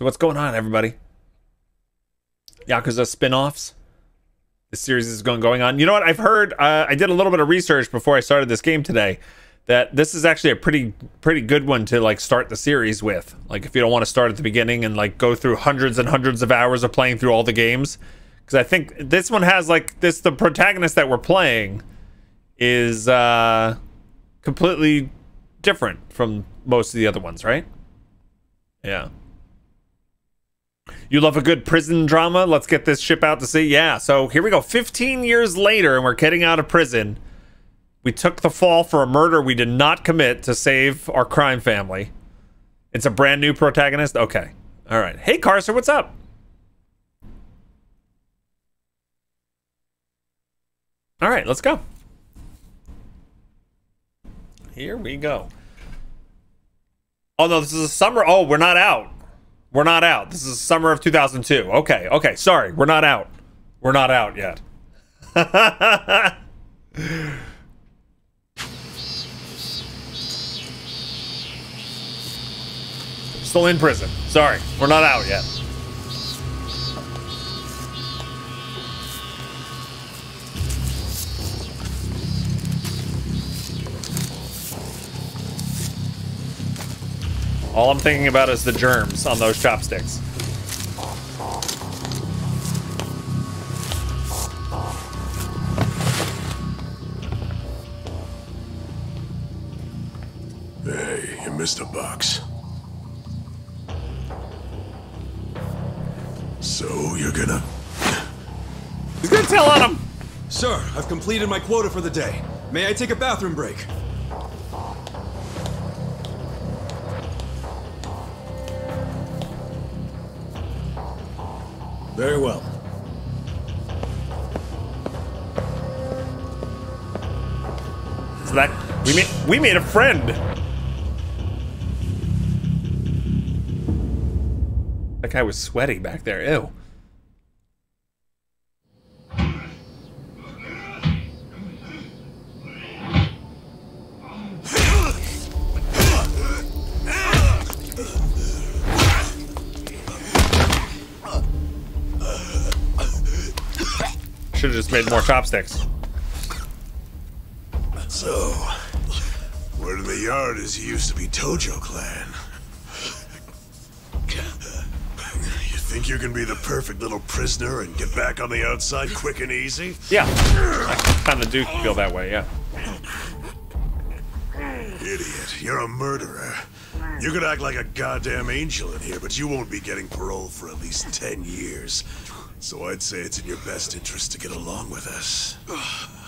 So what's going on, everybody? Yakuza spin-offs. This series is going going on. You know what? I've heard. Uh, I did a little bit of research before I started this game today. That this is actually a pretty pretty good one to like start the series with. Like if you don't want to start at the beginning and like go through hundreds and hundreds of hours of playing through all the games, because I think this one has like this the protagonist that we're playing is uh completely different from most of the other ones, right? Yeah. You love a good prison drama? Let's get this ship out to sea. Yeah, so here we go. 15 years later, and we're getting out of prison. We took the fall for a murder we did not commit to save our crime family. It's a brand new protagonist? Okay. All right. Hey, Carcer, what's up? All right, let's go. Here we go. Oh, no, this is a summer. Oh, we're not out. We're not out. This is summer of 2002. Okay, okay. Sorry, we're not out. We're not out yet. Still in prison. Sorry, we're not out yet. All I'm thinking about is the germs on those chopsticks. Hey, you missed a box. So you're gonna. He's gonna tell on him! Sir, I've completed my quota for the day. May I take a bathroom break? Very well. So that we made we made a friend. That guy was sweaty back there. Ew. Should have just made more chopsticks. So, word in the yard is you used to be Tojo Clan. You think you can be the perfect little prisoner and get back on the outside quick and easy? Yeah, I kind of do feel that way. Yeah. Idiot, you're a murderer. You could act like a goddamn angel in here, but you won't be getting parole for at least 10 years. So I'd say it's in your best interest to get along with us.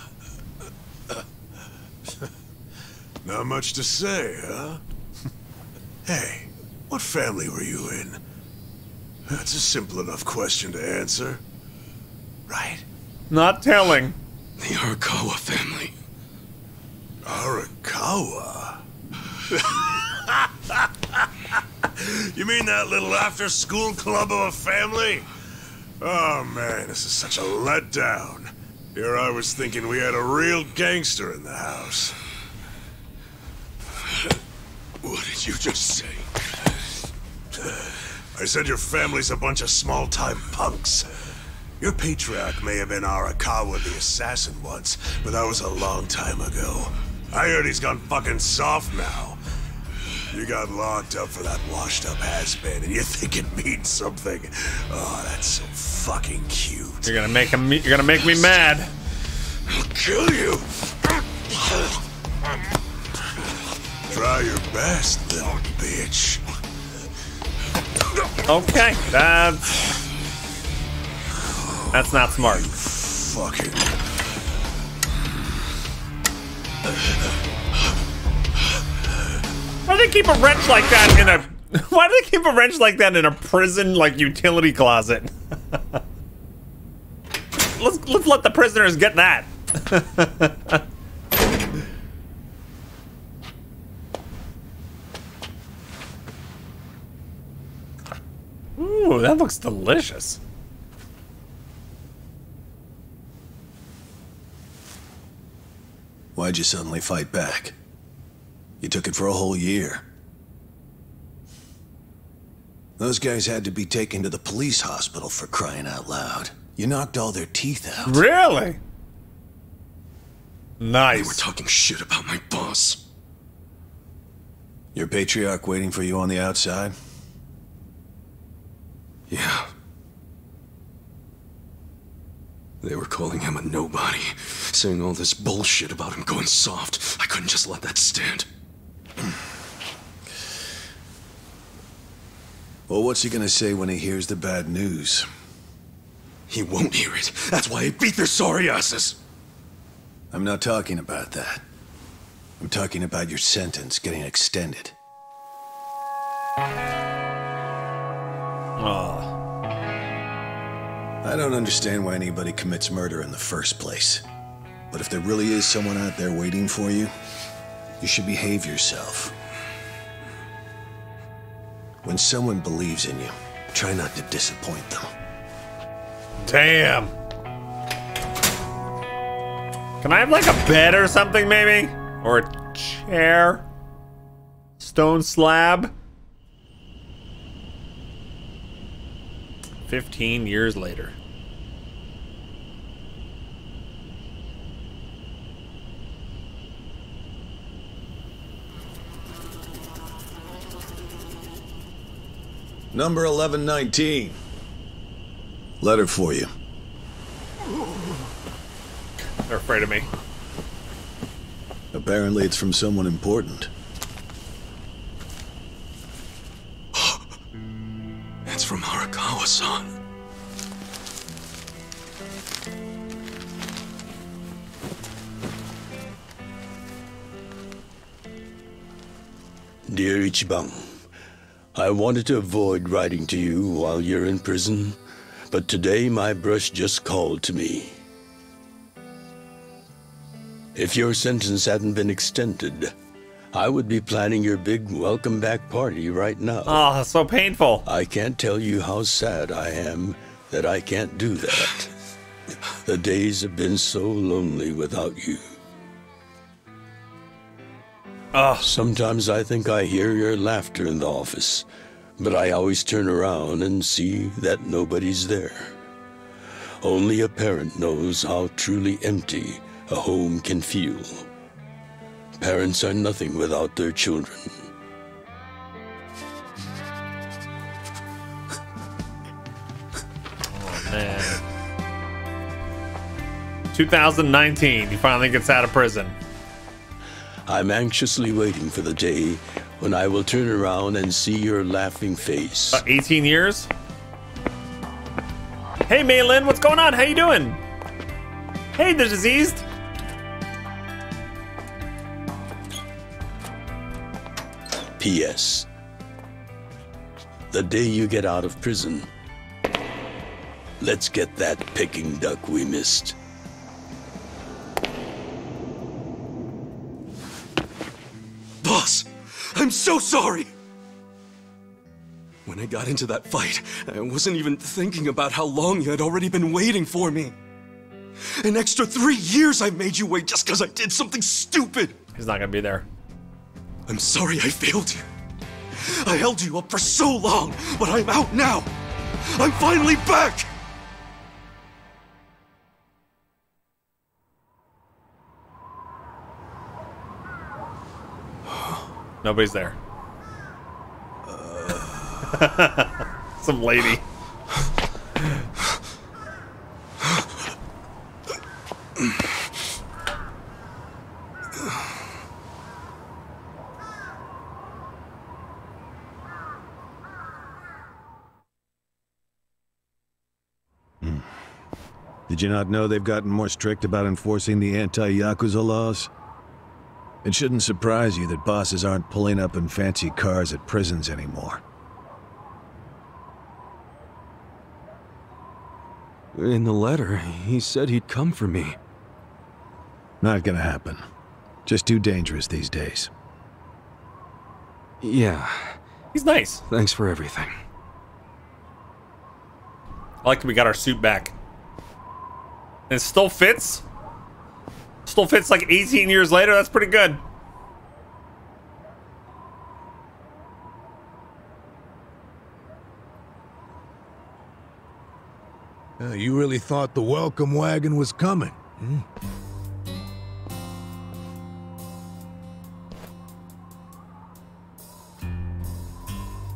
Not much to say, huh? hey, what family were you in? That's a simple enough question to answer. Right? Not telling. The Arakawa family. Arakawa? you mean that little after-school club of a family? Oh man, this is such a letdown. Here I was thinking we had a real gangster in the house. What did you just say? I said your family's a bunch of small-time punks. Your patriarch may have been Arakawa the assassin once, but that was a long time ago. I heard he's gone fucking soft now. You got locked up for that washed-up has-been, and you think it means something. Oh, that's so fucking cute. You're gonna make him. You're gonna make me mad. I'll kill you. Try your best, little bitch. Okay, that's that's not smart. Fucking. Why do they keep a wrench like that in a? Why do they keep a wrench like that in a prison like utility closet? let's let's let the prisoners get that. Ooh, that looks delicious. Why'd you suddenly fight back? You took it for a whole year. Those guys had to be taken to the police hospital for crying out loud. You knocked all their teeth out. Really? Nice. They were talking shit about my boss. Your patriarch waiting for you on the outside? Yeah. They were calling him a nobody, saying all this bullshit about him going soft. I couldn't just let that stand. Well, what's he gonna say when he hears the bad news? He won't hear it. That's why he beat their sorry asses. I'm not talking about that. I'm talking about your sentence getting extended. Oh, I don't understand why anybody commits murder in the first place. But if there really is someone out there waiting for you, you should behave yourself. When someone believes in you, try not to disappoint them. damn. Can I have like a bed or something, maybe? Or a chair? Stone slab? 15 years later. Number 1119. Letter for you. They're afraid of me. Apparently, it's from someone important. It's from Arakawa-san. Dear Ichiban, I wanted to avoid writing to you while you're in prison, but today my brush just called to me. If your sentence hadn't been extended, I would be planning your big welcome back party right now. Oh, so painful. I can't tell you how sad I am that I can't do that. The days have been so lonely without you. Oh, Sometimes I think I hear your laughter in the office, but I always turn around and see that nobody's there. Only a parent knows how truly empty a home can feel. Parents are nothing without their children. Oh, man. 2019, he finally gets out of prison. I'm anxiously waiting for the day when I will turn around and see your laughing face. About 18 years. Hey, Maylin, what's going on? How you doing? Hey, the diseased. P.S. The day you get out of prison, let's get that Peking duck we missed. So sorry! When I got into that fight, I wasn't even thinking about how long you had already been waiting for me. An extra three years I made you wait just because I did something stupid! He's not gonna be there. I'm sorry I failed you. I held you up for so long, but I'm out now! I'm finally back! Nobody's there. Some lady. Did you not know they've gotten more strict about enforcing the anti-Yakuza laws? It shouldn't surprise you that bosses aren't pulling up in fancy cars at prisons anymore. In the letter, he said he'd come for me. Not gonna happen. Just too dangerous these days. Yeah, He's nice. thanks for everything. I like we got our suit back. And it still fits. Still fits like 18 years later. That's pretty good. Uh, you really thought the welcome wagon was coming? Hmm?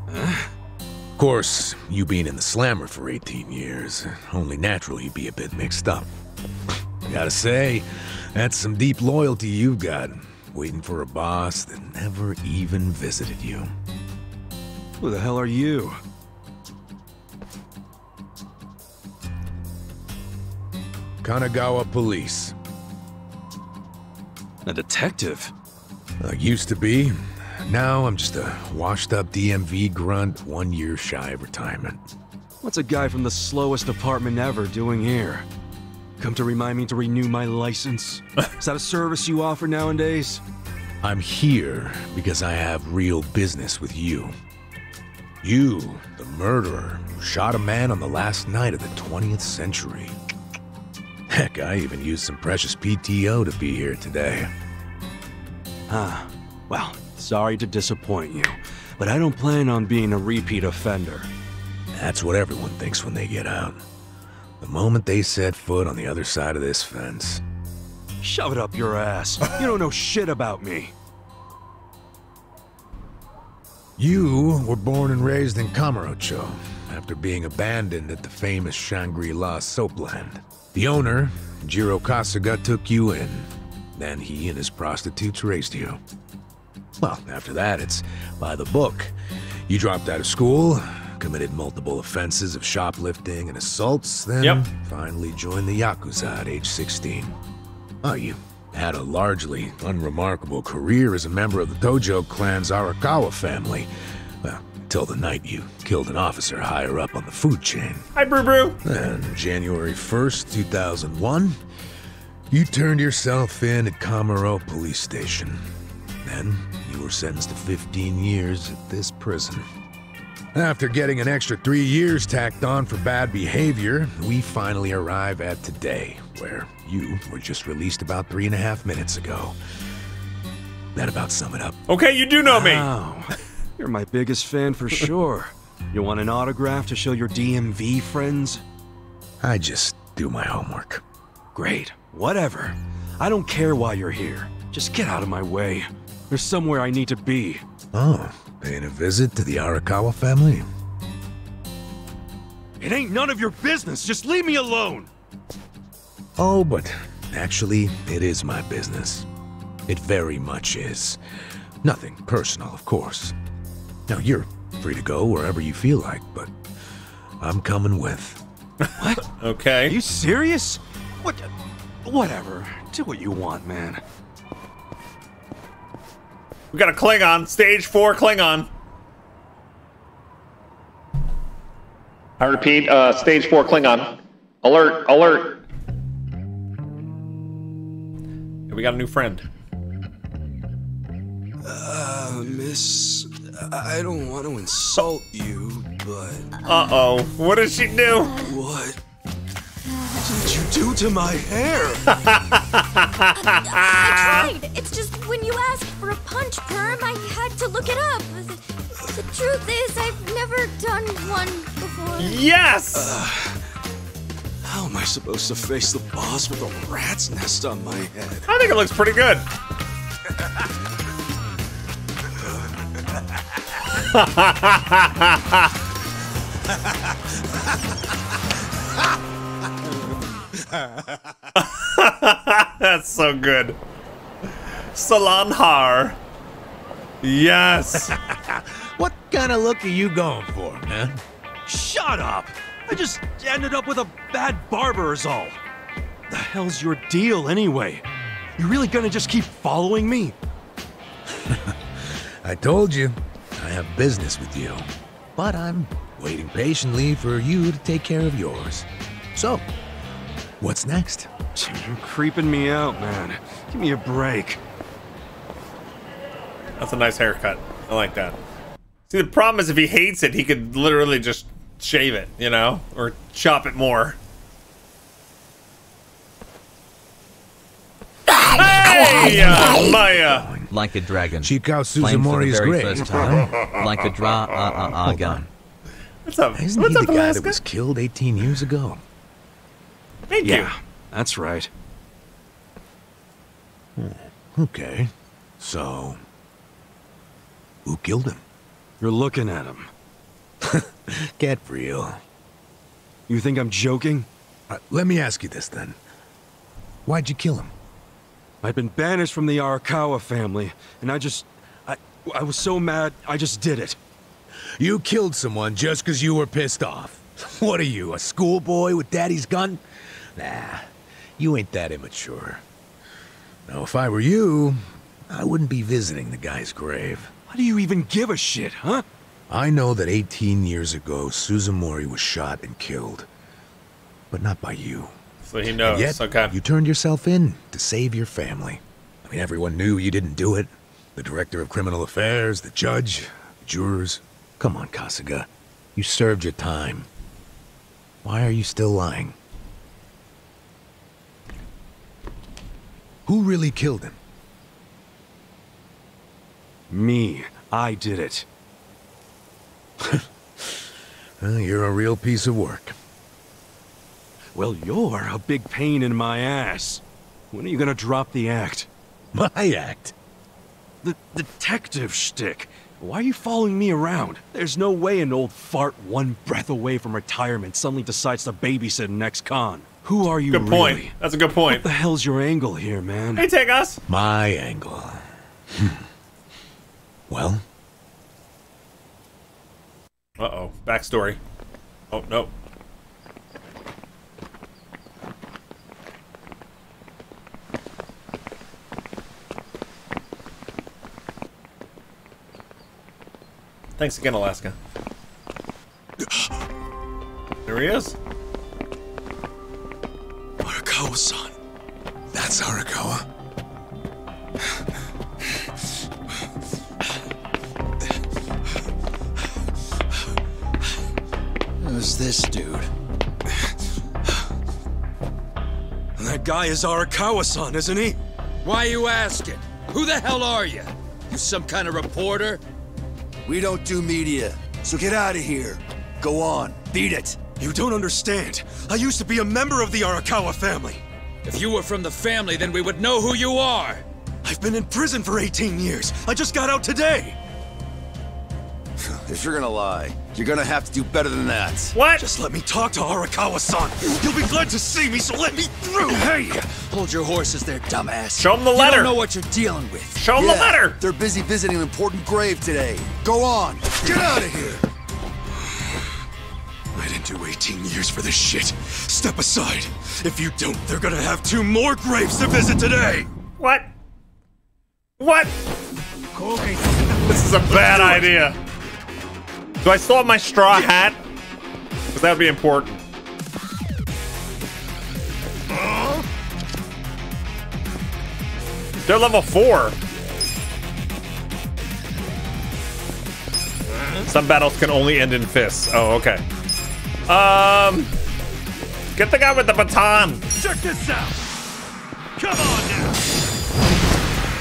Of course, you being in the slammer for 18 years, only natural you'd be a bit mixed up. Gotta say, that's some deep loyalty you've got, waiting for a boss that never even visited you. Who the hell are you? Kanagawa Police. A detective? I used to be. Now I'm just a washed-up DMV grunt, one year shy of retirement. What's a guy from the slowest department ever doing here? Come to remind me to renew my license? Is that a service you offer nowadays? I'm here because I have real business with you. You, the murderer, who shot a man on the last night of the 20th century. Heck, I even used some precious PTO to be here today. Ah, well, sorry to disappoint you, but I don't plan on being a repeat offender. That's what everyone thinks when they get out. The moment they set foot on the other side of this fence. Shove it up your ass. You don't know shit about me. You were born and raised in Kamurocho, after being abandoned at the famous Shangri-La soapland. The owner, Jiro Kasuga, took you in. Then he and his prostitutes raised you. Well, after that, it's by the book. You dropped out of school, committed multiple offenses of shoplifting and assaults, then Yep. finally joined the Yakuza at age 16. Oh, you had a largely unremarkable career as a member of the Tojo clan's Arakawa family. Well, till the night you killed an officer higher up on the food chain. Hi, Brew Brew. And January 1st, 2001, you turned yourself in at Kamaro Police Station. Then you were sentenced to 15 years at this prison. After getting an extra three years tacked on for bad behavior, we finally arrive at today, where you were just released about three and a half minutes ago. That about sum it up. Okay, you do know me. You're my biggest fan for sure. You want an autograph to show your DMV friends? I just do my homework. Great. Whatever. I don't care why you're here. Just get out of my way. There's somewhere I need to be. Oh, paying a visit to the Arakawa family? It ain't none of your business. Just leave me alone. Oh, but actually, it is my business. It very much is. Nothing personal, of course. Now, you're free to go wherever you feel like, but I'm coming with. Are Okay. Are you serious? What? Whatever. Do what you want, man. We got a Klingon. Stage four Klingon. I repeat, uh, stage four Klingon. Alert, alert. Yeah, we got a new friend. Uh, miss, I don't want to insult you, but Uh oh. What did she do? what did you do to my hair? I tried. It's just when you asked for a punch perm, I had to look it up. The, the truth is, I've never done one before. Yes. How am I supposed to face the boss with a rat's nest on my head? I think it looks pretty good. That's so good. Salanhar. Yes. What kind of look are you going for, man? Shut up! I just ended up with a bad barber is all. The hell's your deal anyway? You really gonna just keep following me? I told you, I have business with you. But I'm waiting patiently for you to take care of yours. So, what's next? You're creeping me out, man. Give me a break. That's a nice haircut. I like that. See, the problem is if he hates it, he could literally just shave it, you know, or chop it more. Hey, uh, Maya. Like a dragon. Chikao Flamed for the Suzumori is very great. first time, like a dra uh, uh, uh, gun. What's up? Isn't What's he up, the guy that was killed 18 years ago? Thank Yeah, that's right. Okay. So, who killed him? You're looking at him. Get real. You think I'm joking? Uh, let me ask you this then. Why'd you kill him? I'd been banished from the Arakawa family, and I just... I, I was so mad, I just did it. You killed someone just because you were pissed off. What are you, a schoolboy with daddy's gun? Nah, you ain't that immature. Now, if I were you, I wouldn't be visiting the guy's grave. Why do you even give a shit, huh? I know that 18 years ago, Suzumori was shot and killed. But not by you. So he knows. And knows. yet, okay. you turned yourself in to save your family. I mean, everyone knew you didn't do it. The director of criminal affairs, the judge, the jurors. Come on, Kasuga. You served your time. Why are you still lying? Who really killed him? Me. I did it. Well, you're a real piece of work. Well, you're a big pain in my ass. When are you gonna drop the act? My act. The detective shtick. Why are you following me around? There's no way an old fart one breath away from retirement suddenly decides to babysit an ex-con. Who are you Good point. really? That's a good point. What the hell's your angle here, man? Hey, take us. My angle. Hmm. well, Uh oh. Backstory. Oh no. Thanks again, Alaska. There he is. Arakawa-san. That's Arakawa. Who's this dude? That guy is Arakawa-san, isn't he? Why you asking? Who the hell are you? You some kind of reporter? We don't do media, so get out of here. Go on, beat it. You don't understand. I used to be a member of the Arakawa family. If you were from the family, then we would know who you are. I've been in prison for 18 years. I just got out today. If you're gonna lie, you're gonna have to do better than that. What? Just let me talk to Arakawa-san. You'll be glad to see me, so let me through. Hey, hold your horses there, dumbass. Show them the You letter. don't know what you're dealing with. Show 'em the Yeah, letter. They're busy visiting an important grave today. Go on, get out of here. I didn't do 18 years for this shit. Step aside. If you don't, they're gonna have two more graves to visit today. What? What? This is a bad idea. Do I still have my straw hat? Because that would be important. They're level four. Some battles can only end in fists. Oh, okay. Um, get the guy with the baton. Check this out. Come on now.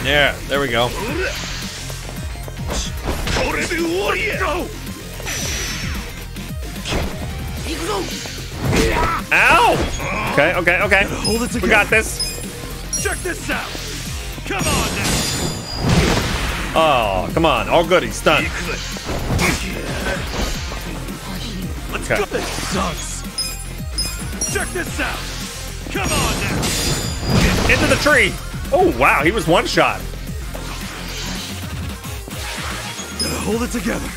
Yeah, there we go. Go. Ow! Okay, okay, okay. Hold it together. We got this. Check this out. Come on now. Oh, come on. All good. He's stunned. Let's Okay. go. This sucks. Check this out. Come on now. Into the tree. Oh, wow. He was one shot. Gotta hold it together.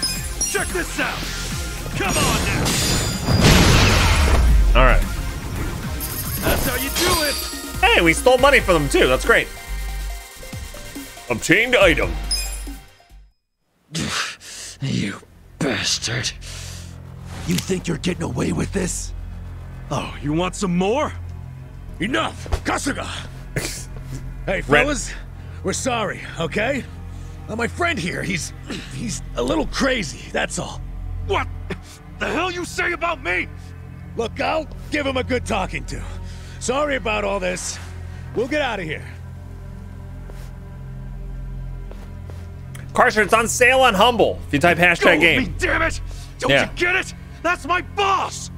Check this out. Come on now. All right. That's how you do it. Hey, we stole money from them, too. That's great. Obtained item. You bastard. You think you're getting away with this? Oh, you want some more? enough! Kasuga! hey, fellas, we're sorry, okay? Uh, my friend here, he's. he's a little crazy, that's all. What the hell you say about me? Look, I'll give him a good talking to. Sorry about all this. We'll get out of here. Car shirts on sale on Humble. If you type hashtag Go hashtag with me, game. damn it! Don't Yeah. you get it? That's my boss.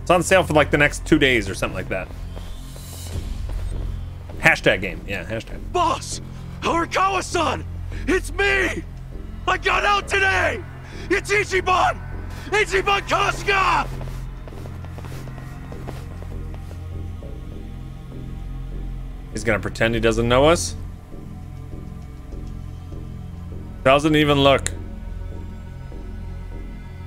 It's on sale for like the next two days or something like that. Hashtag game. Yeah, hashtag. Boss! Arakawa-san! It's me! I got out today! It's Ichiban! Ichiban Kasuga! He's gonna pretend he doesn't know us. Doesn't even look.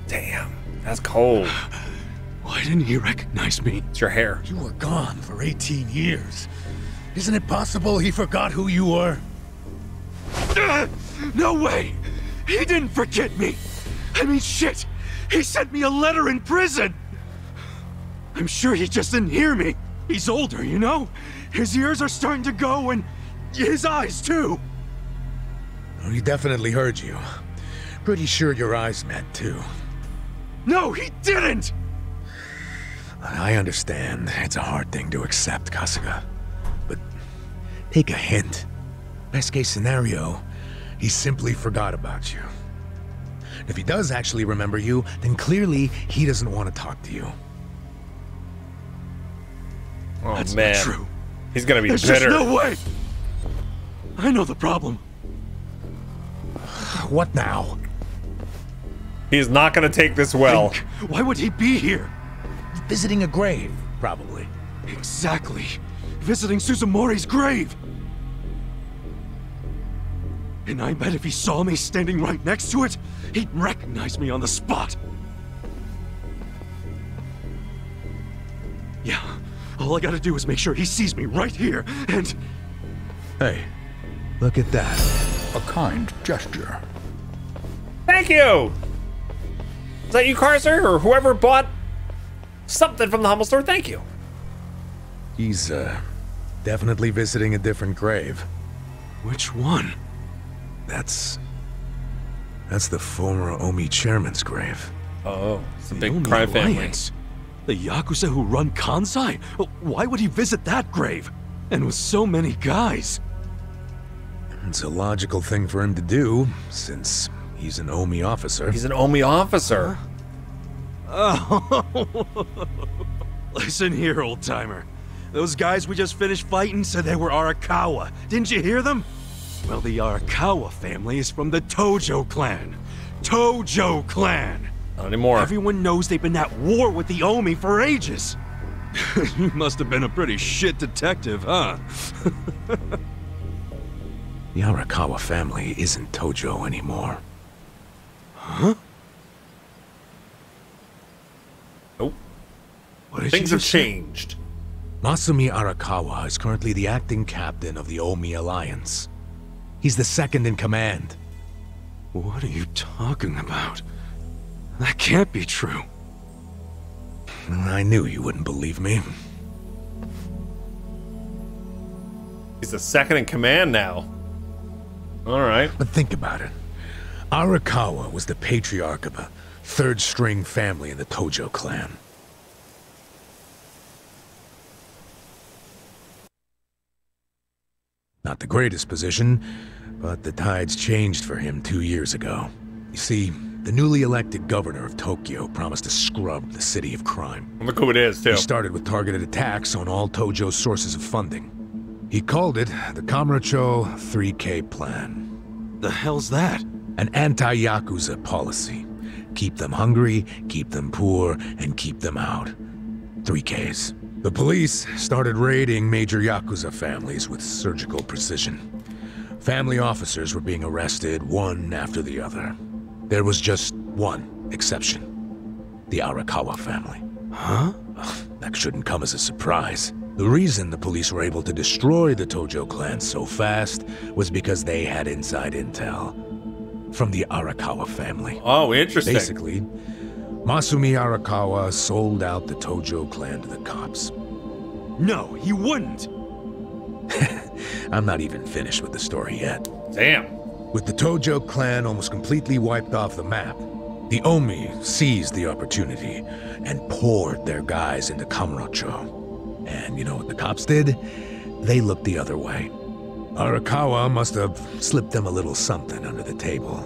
Damn, that's cold. Why didn't he recognize me? It's your hair. You were gone for 18 years. Isn't it possible he forgot who you were? Uh, no way! He didn't forget me! I mean, shit! He sent me a letter in prison! I'm sure he just didn't hear me. He's older, you know? His ears are starting to go, and his eyes, too. Well, he definitely heard you. Pretty sure your eyes met, too. No, he didn't! I understand. It's a hard thing to accept, Kasuga. But take a hint. Best case scenario, he simply forgot about you. If he does actually remember you, then clearly he doesn't want to talk to you. Oh That's man, not true. he's gonna be There's bitter. just no way! I know the problem. What now? He's not gonna take this well. Think, why would he be here? Visiting a grave, probably. Exactly. Visiting Suzumori's grave. And I bet if he saw me standing right next to it, he'd recognize me on the spot. Yeah, all I gotta do is make sure he sees me right here, and... Hey, look at that. A kind gesture. Thank you. Is that you, Carcer, or whoever bought something from the humble store? Thank you. He's, uh, definitely visiting a different grave. Which one? That's... That's the former Omi chairman's grave. Oh, oh. it's a The big Omi crime family. The Yakuza who run Kansai? Why would he visit that grave? And with so many guys? It's a logical thing for him to do, since he's an Omi officer. He's an Omi officer. Oh. Listen here, old timer. Those guys we just finished fighting said they were Arakawa. Didn't you hear them? Well, the Arakawa family is from the Tojo clan. Tojo clan. Not anymore. Everyone knows they've been at war with the Omi for ages. you must have been a pretty shit detective, huh? The Arakawa family isn't Tojo anymore. Huh? Nope. What Things have changed. Masumi Arakawa is currently the acting captain of the Omi Alliance. He's the second in command. What are you talking about? That can't be true. I knew you wouldn't believe me. He's the second in command now. All right. But think about it. Arakawa was the patriarch of a third string family in the Tojo clan. Not the greatest position, but the tides changed for him two years ago. You see, the newly elected governor of Tokyo promised to scrub the city of crime. Look who it is, too. He started with targeted attacks on all Tojo's sources of funding. He called it the Kamurocho 3K Plan. The hell's that? An anti-Yakuza policy. Keep them hungry, keep them poor, and keep them out. 3Ks. The police started raiding major Yakuza families with surgical precision. Family officers were being arrested one after the other. There was just one exception. The Arakawa family. Huh? That shouldn't come as a surprise. The reason the police were able to destroy the Tojo clan so fast was because they had inside intel from the Arakawa family. Oh, interesting. Basically, Masumi Arakawa sold out the Tojo clan to the cops. No, he wouldn't. I'm not even finished with the story yet. Damn. With the Tojo clan almost completely wiped off the map, the Omi seized the opportunity and poured their guys into Kamurocho. And you know what the cops did? They looked the other way. Arakawa must have slipped them a little something under the table.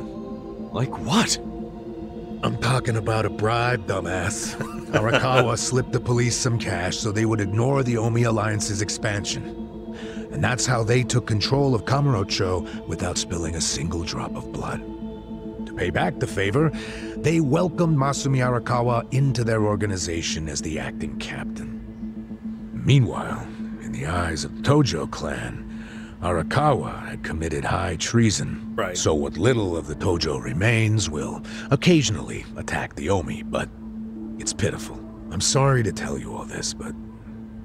Like what? I'm talking about a bribe, dumbass. Arakawa slipped the police some cash so they would ignore the Omi Alliance's expansion. And that's how they took control of Kamurocho without spilling a single drop of blood. To pay back the favor, they welcomed Masumi Arakawa into their organization as the acting captain. Meanwhile, in the eyes of the Tojo clan, Arakawa had committed high treason. Right. So what little of the Tojo remains will occasionally attack the Omi, but it's pitiful. I'm sorry to tell you all this, but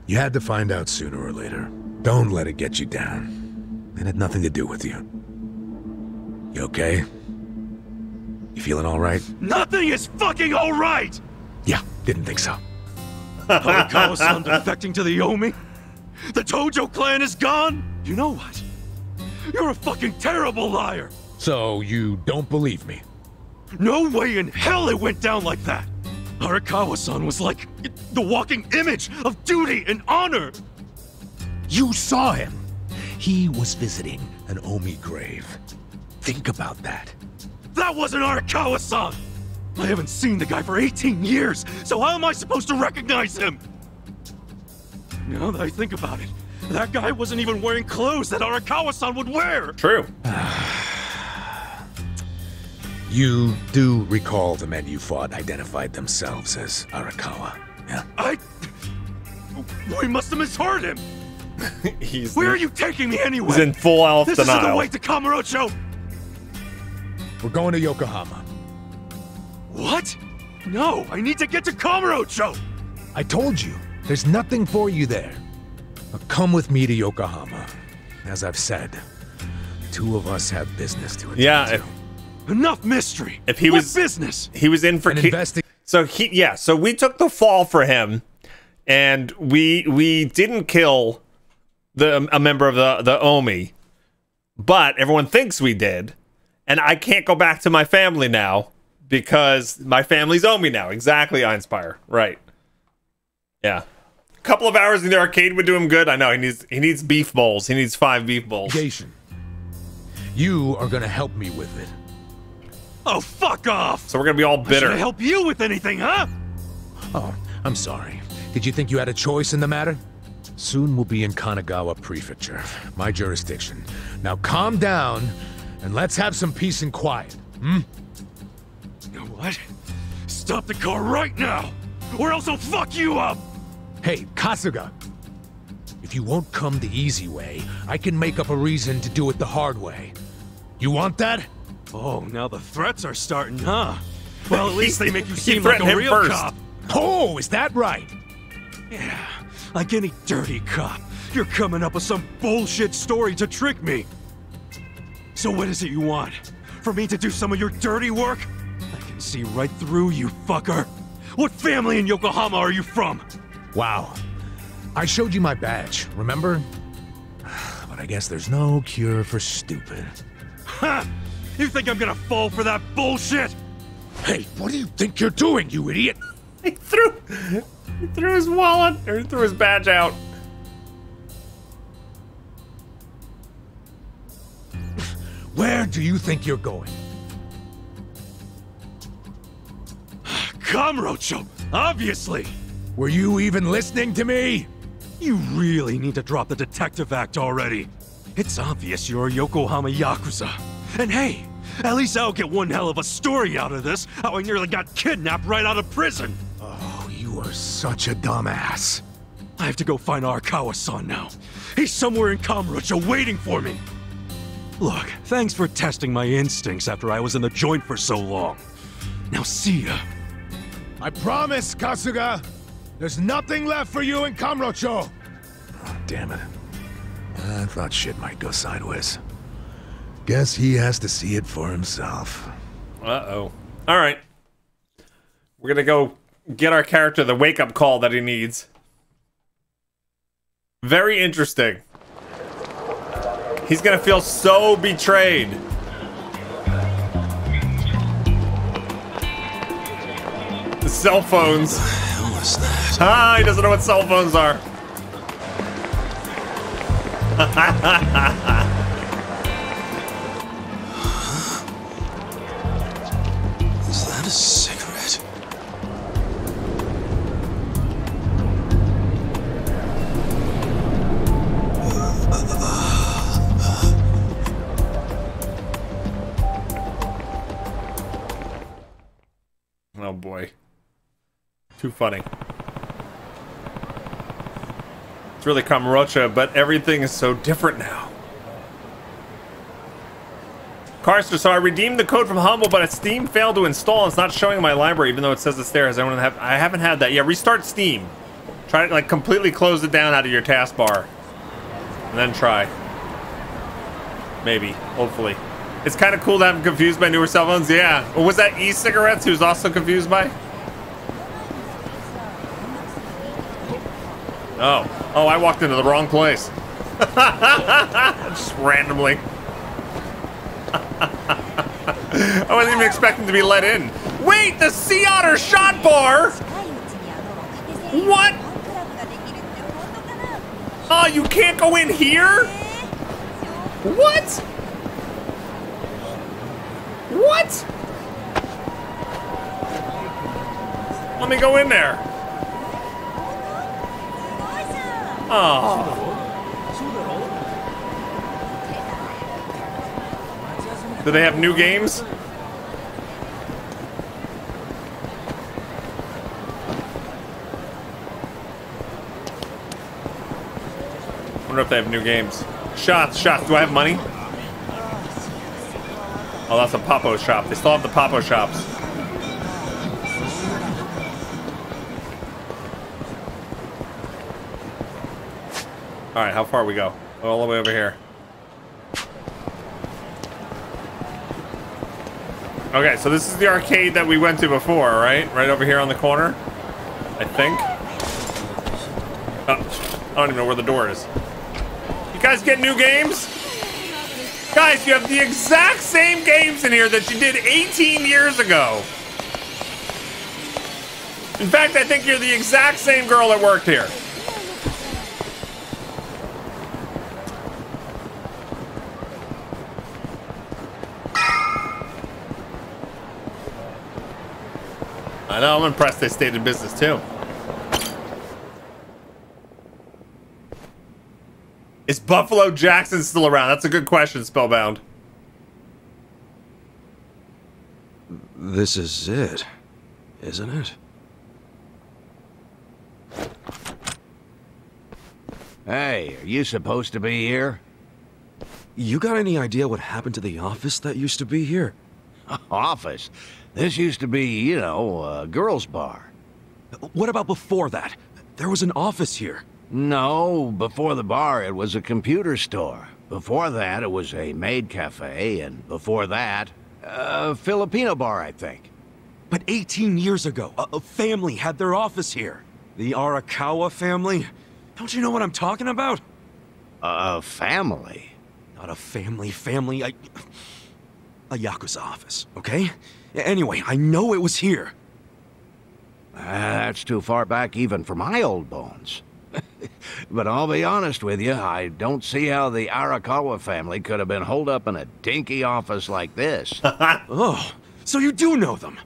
you had to find out sooner or later. Don't let it get you down. It had nothing to do with you. You okay? You feeling all right? Nothing is fucking alright! Yeah, didn't think so. Arakawa-san defecting to the Omi? The Tojo clan is gone? You know what? You're a fucking terrible liar! So you don't believe me? No way in hell it went down like that! Arakawa-san was like the walking image of duty and honor! You saw him! He was visiting an Omi grave. Think about that. That wasn't Arakawa-san! I haven't seen the guy for 18 years, so how am I supposed to recognize him? Now that I think about it, that guy wasn't even wearing clothes that Arakawa-san would wear! True. You do recall the men you fought identified themselves as Arakawa, yeah? I... We must have misheard him! He's Where are you taking me anyway? He's in full elf This isn't the way to Kamurocho! We're going to Yokohama. What? No, I need to get to Kamurocho! I told you, there's nothing for you there. Now come with me to Yokohama. As I've said, the two of us have business to attend Yeah, to. Enough mystery! if he What was business? he was in for ki- so he yeah so we took the fall for him and we we didn't kill the a member of the the omi but everyone thinks we did and i can't go back to my family now because my family's omi now exactly einspire right yeah a couple of hours in the arcade would do him good i know he needs he needs beef bowls he needs five beef bowls Jason, you are gonna help me with it. Oh, fuck off! so we're gonna be all Should bitter I help you with anything, huh? Oh, I'm sorry. Did you think you had a choice in the matter? Soon we'll be in Kanagawa Prefecture, my jurisdiction. Now calm down, and let's have some peace and quiet. Hmm? You know what? Stop the car right now! Or else I'll fuck you up! Hey, Kasuga! If you won't come the easy way, I can make up a reason to do it the hard way. You want that? Oh, now the threats are starting, huh? Well, at least they make you seem like a real first. cop. Oh, is that right? Yeah, like any dirty cop. You're coming up with some bullshit story to trick me. So what is it you want? For me to do some of your dirty work? I can see right through you, fucker. What family in Yokohama are you from? Wow. I showed you my badge, remember? But I guess there's no cure for stupid. Ha! You think I'm gonna fall for that bullshit? Hey, what do you think you're doing, you idiot? he threw he threw his wallet or he threw his badge out Where do you think you're going? Kamurocho, obviously! Were you even listening to me? You really need to drop the detective act already. It's obvious you're a Yokohama Yakuza. And hey, at least I'll get one hell of a story out of this, how I nearly got kidnapped right out of prison. Oh, you are such a dumbass. I have to go find Arakawa-san now. He's somewhere in Kamurocho waiting for me. Look, thanks for testing my instincts after I was in the joint for so long. Now see ya. I promise, Kasuga. There's nothing left for you in Kamurocho. Oh, damn it. I thought shit might go sideways. Guess he has to see it for himself. Uh-oh. All right. We're going to go get our character the wake-up call that he needs. Very interesting. He's going to feel so betrayed. The cell phones. Is that? Ah, he doesn't know what cell phones are. Is that a Too funny. It's really Kamurocho, but everything is so different now. Carster, so I redeemed the code from Humble, but Steam failed to install. It's not showing in my library, even though it says it's there. As I want to have, I haven't had that. Yeah, restart Steam. Try to like completely close it down out of your taskbar, and then try. Maybe, hopefully. It's kind of cool to have him confused by newer cell phones. Yeah. Was that e-cigarettes who was also confused by? Oh. Oh, I walked into the wrong place. Just randomly. I wasn't even expecting to be let in. Wait, the Sea Otter shot bar? What? Oh, you can't go in here? What? What? Let me go in there. Oh. Do they have new games? wonder if they have new games. Shots, shots. Do I have money? Oh, that's a Poppo shop. They still have the Poppo shops. All right, how far we go? All the way over here. Okay, so this is the arcade that we went to before, right? Right over here on the corner, I think. Oh, I don't even know where the door is. You guys get new games? Guys, you have the exact same games in here that you did 18 years ago. In fact, I think you're the exact same girl that worked here. I know, I'm impressed they stayed in business too. Is Buffalo Jackson still around? That's a good question, Spellbound. This is it, isn't it? Hey, are you supposed to be here? You got any idea what happened to the office that used to be here? office? This used to be, you know, a girls' bar. What about before that? There was an office here. No, before the bar, it was a computer store. Before that, it was a maid cafe, and before that, a Filipino bar, I think. But 18 years ago, a, a family had their office here. The Arakawa family? Don't you know what I'm talking about? A family? Not a family family, a... a Yakuza office, okay? Anyway, I know it was here. Uh, that's too far back even for my old bones. but I'll be honest with you, I don't see how the Arakawa family could have been holed up in a dinky office like this. oh, so you do know them?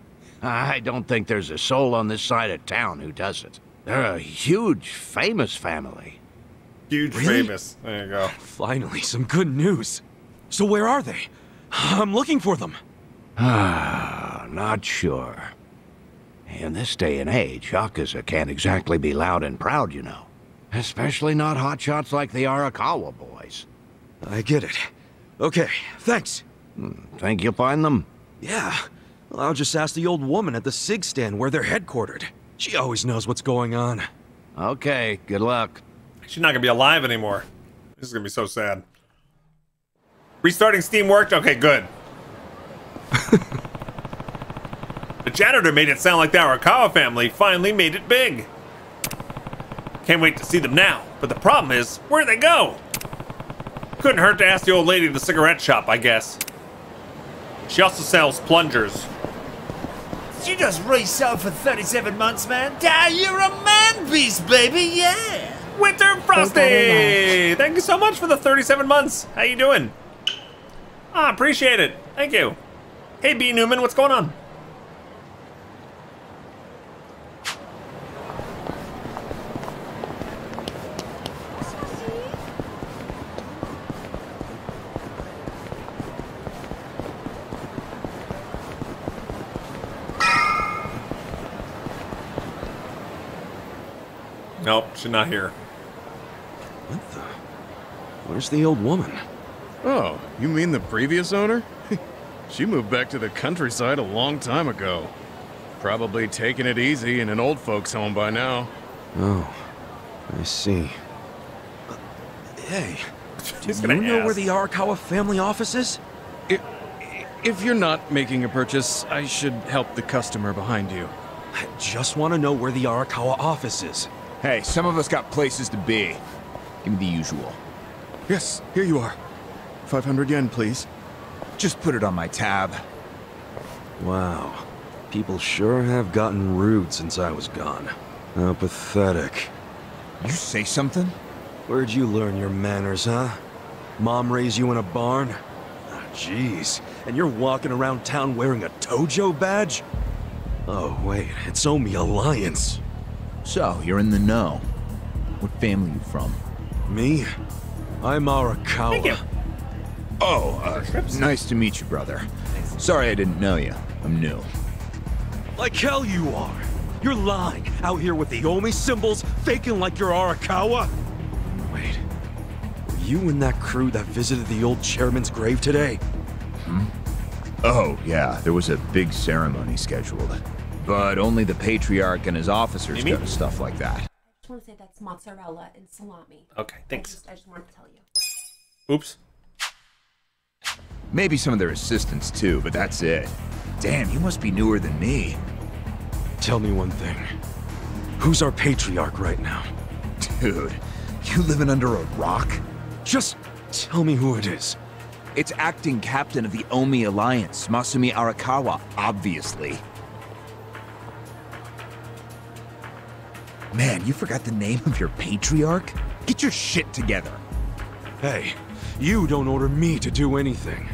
I don't think there's a soul on this side of town who doesn't. They're a huge, famous family. Huge, Really? famous. There you go. Finally, some good news. So where are they? I'm looking for them. Ah, not sure. In this day and age, Yakuza can't exactly be loud and proud, you know. Especially not hotshots like the Arakawa boys. I get it. Okay, thanks. Think you'll find them? Yeah. Well, I'll just ask the old woman at the SIG stand where they're headquartered. She always knows what's going on. Okay, good luck. She's not gonna be alive anymore. This is gonna be so sad. Restarting Steam worked? Okay, good. The janitor made it sound like the Arakawa family finally made it big. Can't wait to see them now. But the problem is, where'd they go? Couldn't hurt to ask the old lady at the cigarette shop, I guess. She also sells plungers. You just resold for 37 months, man. Damn, you're a man beast, baby, yeah. Winter Frosty! Thank you so much for the 37 months. How you doing? Ah, appreciate it. Thank you. Hey, B. Newman, what's going on? Nope, she's not here. What the? Where's the old woman? Oh, you mean the previous owner? she moved back to the countryside a long time ago. Probably taking it easy in an old folks home by now. Oh, I see. Uh, hey, do you gonna know where the Arakawa family office is? If, if you're not making a purchase, I should help the customer behind you. I just want to know where the Arakawa office is. Hey, some of us got places to be. Give me the usual. Yes, here you are. 500 yen, please. Just put it on my tab. Wow. People sure have gotten rude since I was gone. How pathetic. You say something? Where'd you learn your manners, huh? Mom raised you in a barn? Ah, Jeez. And you're walking around town wearing a Tojo badge? Oh, wait. It's Omi Alliance. So, you're in the know. What family you from? Me? I'm Arakawa. Oh, uh, nice to meet you, brother. Sorry I didn't know you. I'm new. Like hell you are. You're lying. Out here with the Omi symbols, faking like you're Arakawa. Wait. Were you in that crew that visited the old chairman's grave today? Hmm? Oh, yeah, there was a big ceremony scheduled. But only the Patriarch and his officers Amy? go to stuff like that. I just want to say that's mozzarella and salami. Okay, I thanks. just, I just wanted to tell you. Oops. Maybe some of their assistants too, but that's it. Damn, you must be newer than me. Tell me one thing. Who's our patriarch right now? Dude, you living under a rock? Just tell me who it is. It's acting captain of the Omi Alliance, Masumi Arakawa, obviously. Man, you forgot the name of your patriarch? Get your shit together. Hey, you don't order me to do anything.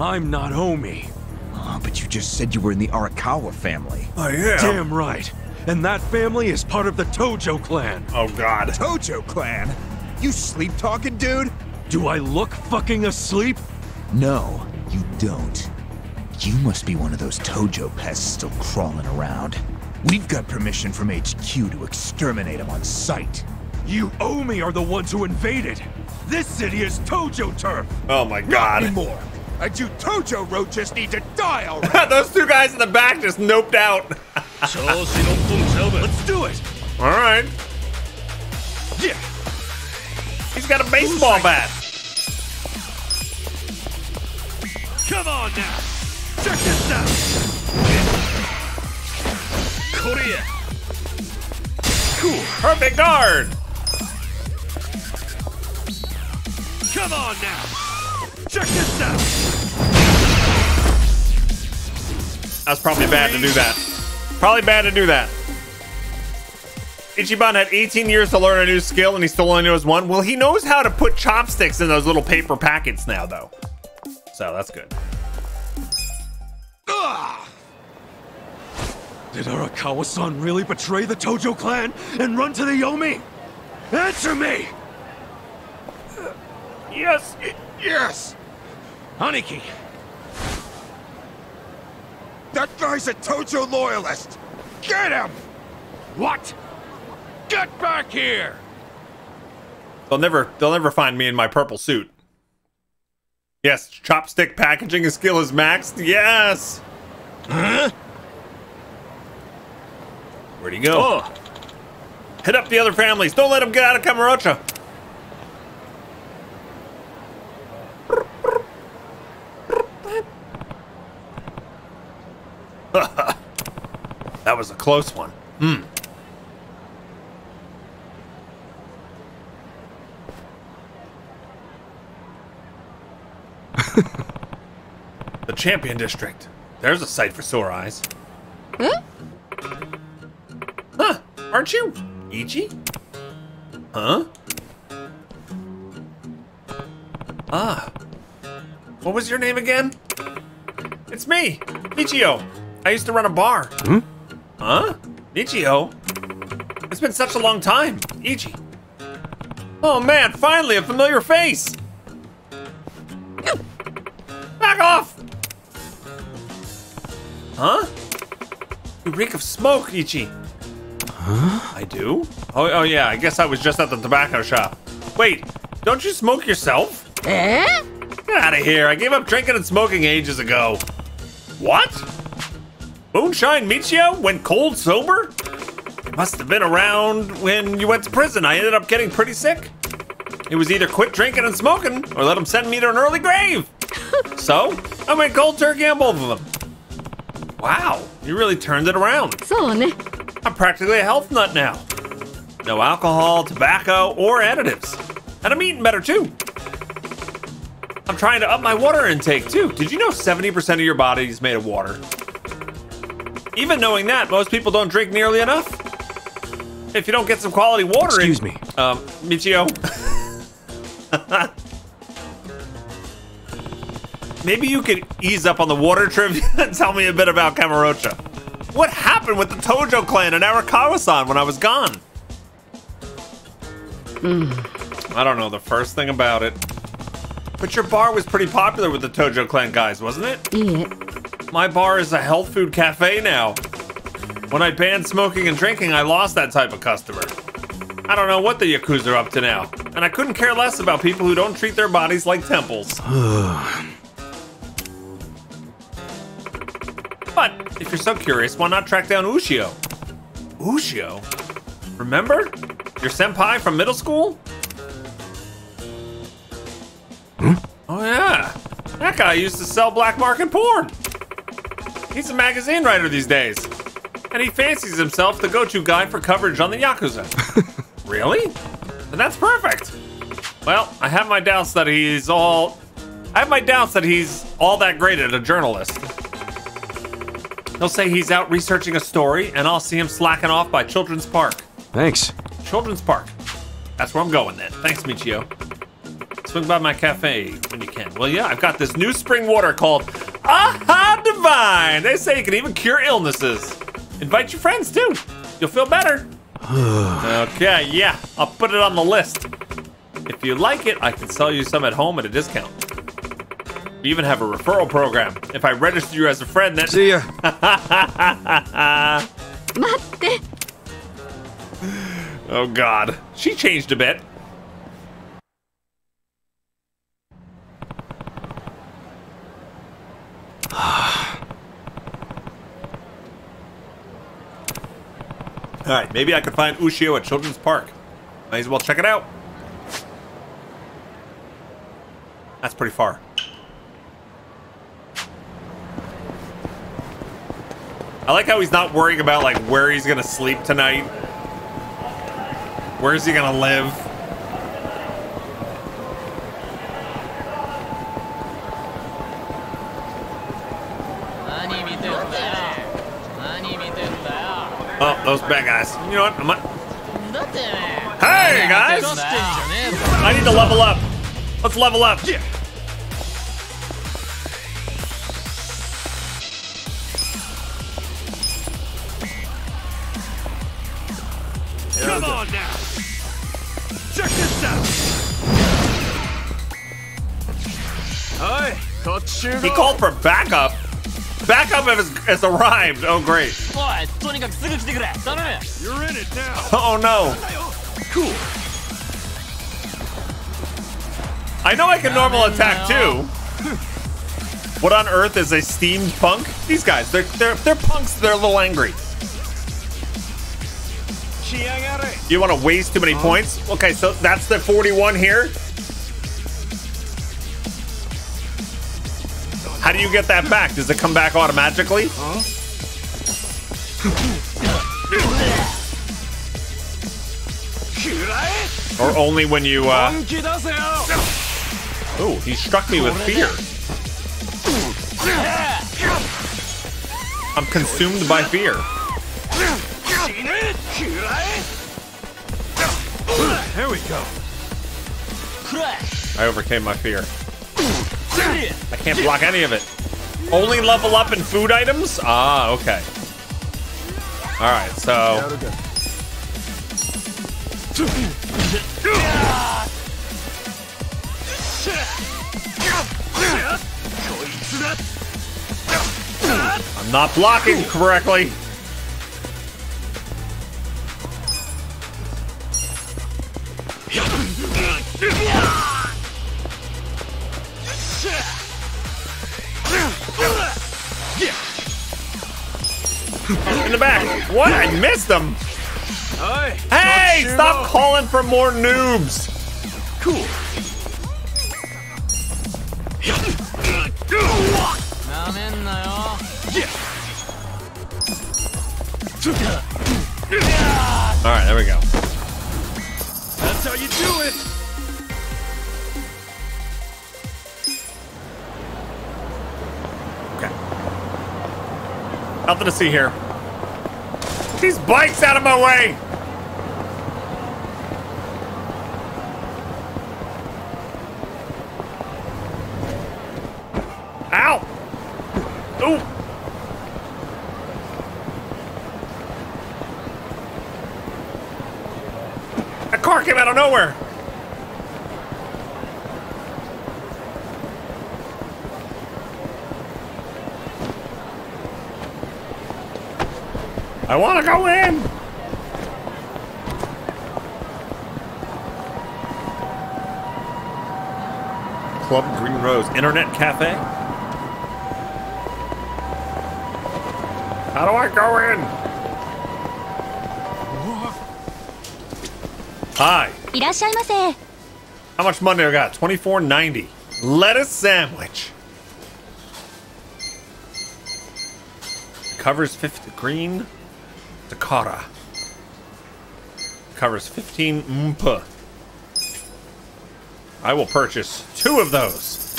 I'm not Omi. Oh, but you just said you were in the Arakawa family. I am. Damn right. And that family is part of the Tojo clan. Oh God. Tojo clan? You sleep talking, dude? Do I look fucking asleep? No, you don't. You must be one of those Tojo pests still crawling around. We've got permission from HQ to exterminate them on sight. You Omi are the ones who invaded. This city is Tojo turf. Oh my Not God. anymore. And you Tojo roaches need to die already. Those two guys in the back just noped out. Let's do it. All right. Yeah. He's got a baseball bat. Come on now. Check this out. Korea. Cool. Perfect guard. Come on now. Check this out. That's probably bad to do that. Probably bad to do that. Ichiban had 18 years to learn a new skill and he still only knows one. Well, he knows how to put chopsticks in those little paper packets now, though. So that's good. Did Arakawa-san really betray the Tojo clan and run to the Omi? Answer me! Yes. Yes! Aniki! That guy's a Tojo loyalist. Get him! What? Get back here! They'll never they'll never find me in my purple suit. Yes, chopstick packaging skill is maxed. Yes. Huh? Where'd he go? Oh. Hit up the other families. Don't let them get out of Kamurocho. that was a close one. Hmm. the Champion District. There's a sight for sore eyes. Huh? Huh? Aren't you Ichi? Huh? Ah. What was your name again? It's me, Michio. I used to run a bar. Hmm? Huh? Michio? It's been such a long time. Ichi. Oh man, finally a familiar face. Back off! Huh? You reek of smoke, Ichi. I do? Oh, oh yeah, I guess I was just at the tobacco shop. Wait, don't you smoke yourself? Eh? Get out of here. I gave up drinking and smoking ages ago. What? Moonshine meets you when cold sober? It must have been around when you went to prison. I ended up getting pretty sick. It was either quit drinking and smoking or let them send me to an early grave. so, I went cold turkey on both of them. Wow, you really turned it around. So, I'm practically a health nut now. No alcohol, tobacco, or additives. And I'm eating better too. I'm trying to up my water intake too. Did you know 70% of your body is made of water? Even knowing that, most people don't drink nearly enough. If you don't get some quality water Excuse in, me. Um, Michio. Maybe you could ease up on the water trivia and tell me a bit about Kamurocho. What happened with the Tojo clan and Arakawa-san when I was gone? I don't know the first thing about it. But your bar was pretty popular with the Tojo clan guys, wasn't it? Yeah. My bar is a health food cafe now. When I banned smoking and drinking, I lost that type of customer. I don't know what the Yakuza are up to now, and I couldn't care less about people who don't treat their bodies like temples. But if you're so curious, why not track down Ushio? Ushio? Remember? Your senpai from middle school? Hmm? Oh yeah, that guy used to sell black market porn. He's a magazine writer these days, and he fancies himself the go-to guy for coverage on the Yakuza. really? Then that's perfect. Well, I have my doubts that he's all. I have my doubts that he's all that great at a journalist. He'll say he's out researching a story, and I'll see him slacking off by Children's Park. Thanks. Children's Park. That's where I'm going then. Thanks, Michio. Swing by my cafe when you can. Well, yeah, I've got this new spring water called Aha Divine. They say it can even cure illnesses. Invite your friends too. You'll feel better. okay, yeah, I'll put it on the list. If you like it, I can sell you some at home at a discount. We even have a referral program. If I register you as a friend, then. See ya. oh God, she changed a bit. All right, maybe I could find Ushio at Children's Park. Might as well check it out. That's pretty far. I like how he's not worrying about like where he's gonna sleep tonight. Where's he gonna live? Oh, those bad guys. You know what? I'm not... Hey, guys! I need to level up. Let's level up. Come on now! Check this out! He called for backup. Backup has, has arrived. Oh, great. You're in it now. Oh, no. Cool. I know I can normal attack, too. What on earth is a steamed punk? These guys, they're, they're, they're punks. They're a little angry. You want to waste too many points? Okay, so that's the 41 here. How do you get that back? Does it come back automatically? Or only when you uh Ooh, he struck me with fear. I'm consumed by fear. There we go. I overcame my fear. I can't block any of it. Only level up in food items? Ah, okay. Alright, so... I'm not blocking correctly. In the back. What? I missed him. Hey, stop calling for more noobs. Cool. All right, there we go. That's how you do it. Nothing to see here. These bikes out of my way. Ow! Ooh! A car came out of nowhere. I want to go in! Club Green Rose Internet Cafe. How do I go in? Hi. How much money I got? Twenty-four ninety. Lettuce sandwich. Covers fifth green Kara. Covers 15 mp. I will purchase two of those.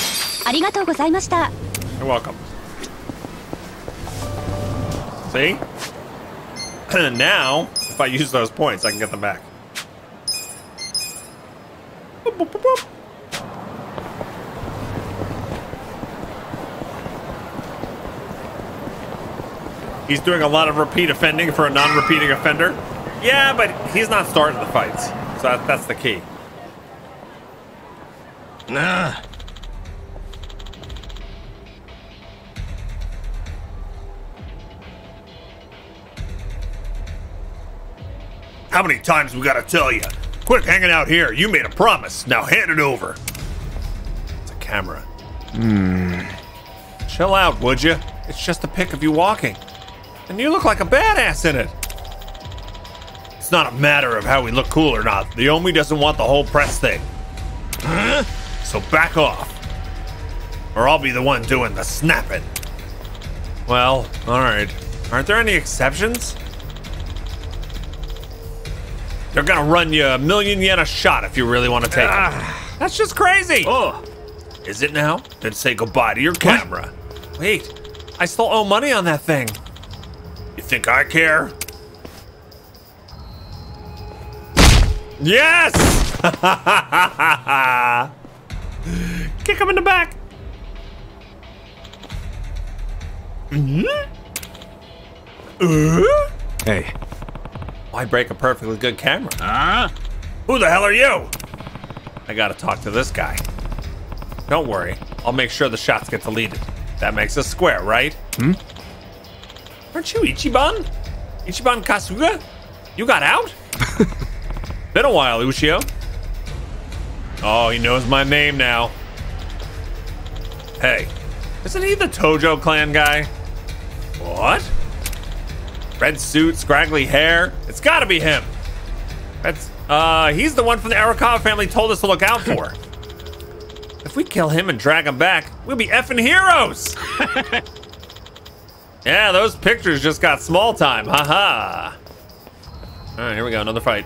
You're welcome. See? now, if I use those points, I can get them back. He's doing a lot of repeat offending for a non-repeating offender. Yeah, but he's not starting the fights. So that, that's the key. Nah. How many times we gotta tell you? Quit hanging out here. You made a promise. Now hand it over. It's a camera. Hmm. Chill out, would you? It's just a pic of you walking. And you look like a badass in it. It's not a matter of how we look cool or not. The Omi doesn't want the whole press thing. So back off. Or I'll be the one doing the snapping. Well, alright. Aren't there any exceptions? They're gonna run you a million yen a shot if you really want to take it. Ah. That's just crazy. Oh, is it now? Then say goodbye to your camera. Wait, I still owe money on that thing. Think I care? Yes! Kick him in the back. hmm Uh? Hey. Why break a perfectly good camera? Huh? Who the hell are you? I gotta talk to this guy. Don't worry, I'll make sure the shots get deleted. That makes us square, right? Hmm? Aren't you Ichiban? Ichiban Kasuga? You got out? Been a while, Ushio. Oh, he knows my name now. Hey, isn't he the Tojo clan guy? What? Red suit, scraggly hair. It's gotta be him. That's, uh, he's the one from the Arakawa family told us to look out for. if we kill him and drag him back, we'll be effing heroes. yeah, those pictures just got small time. Haha. All right, here we go. Another fight.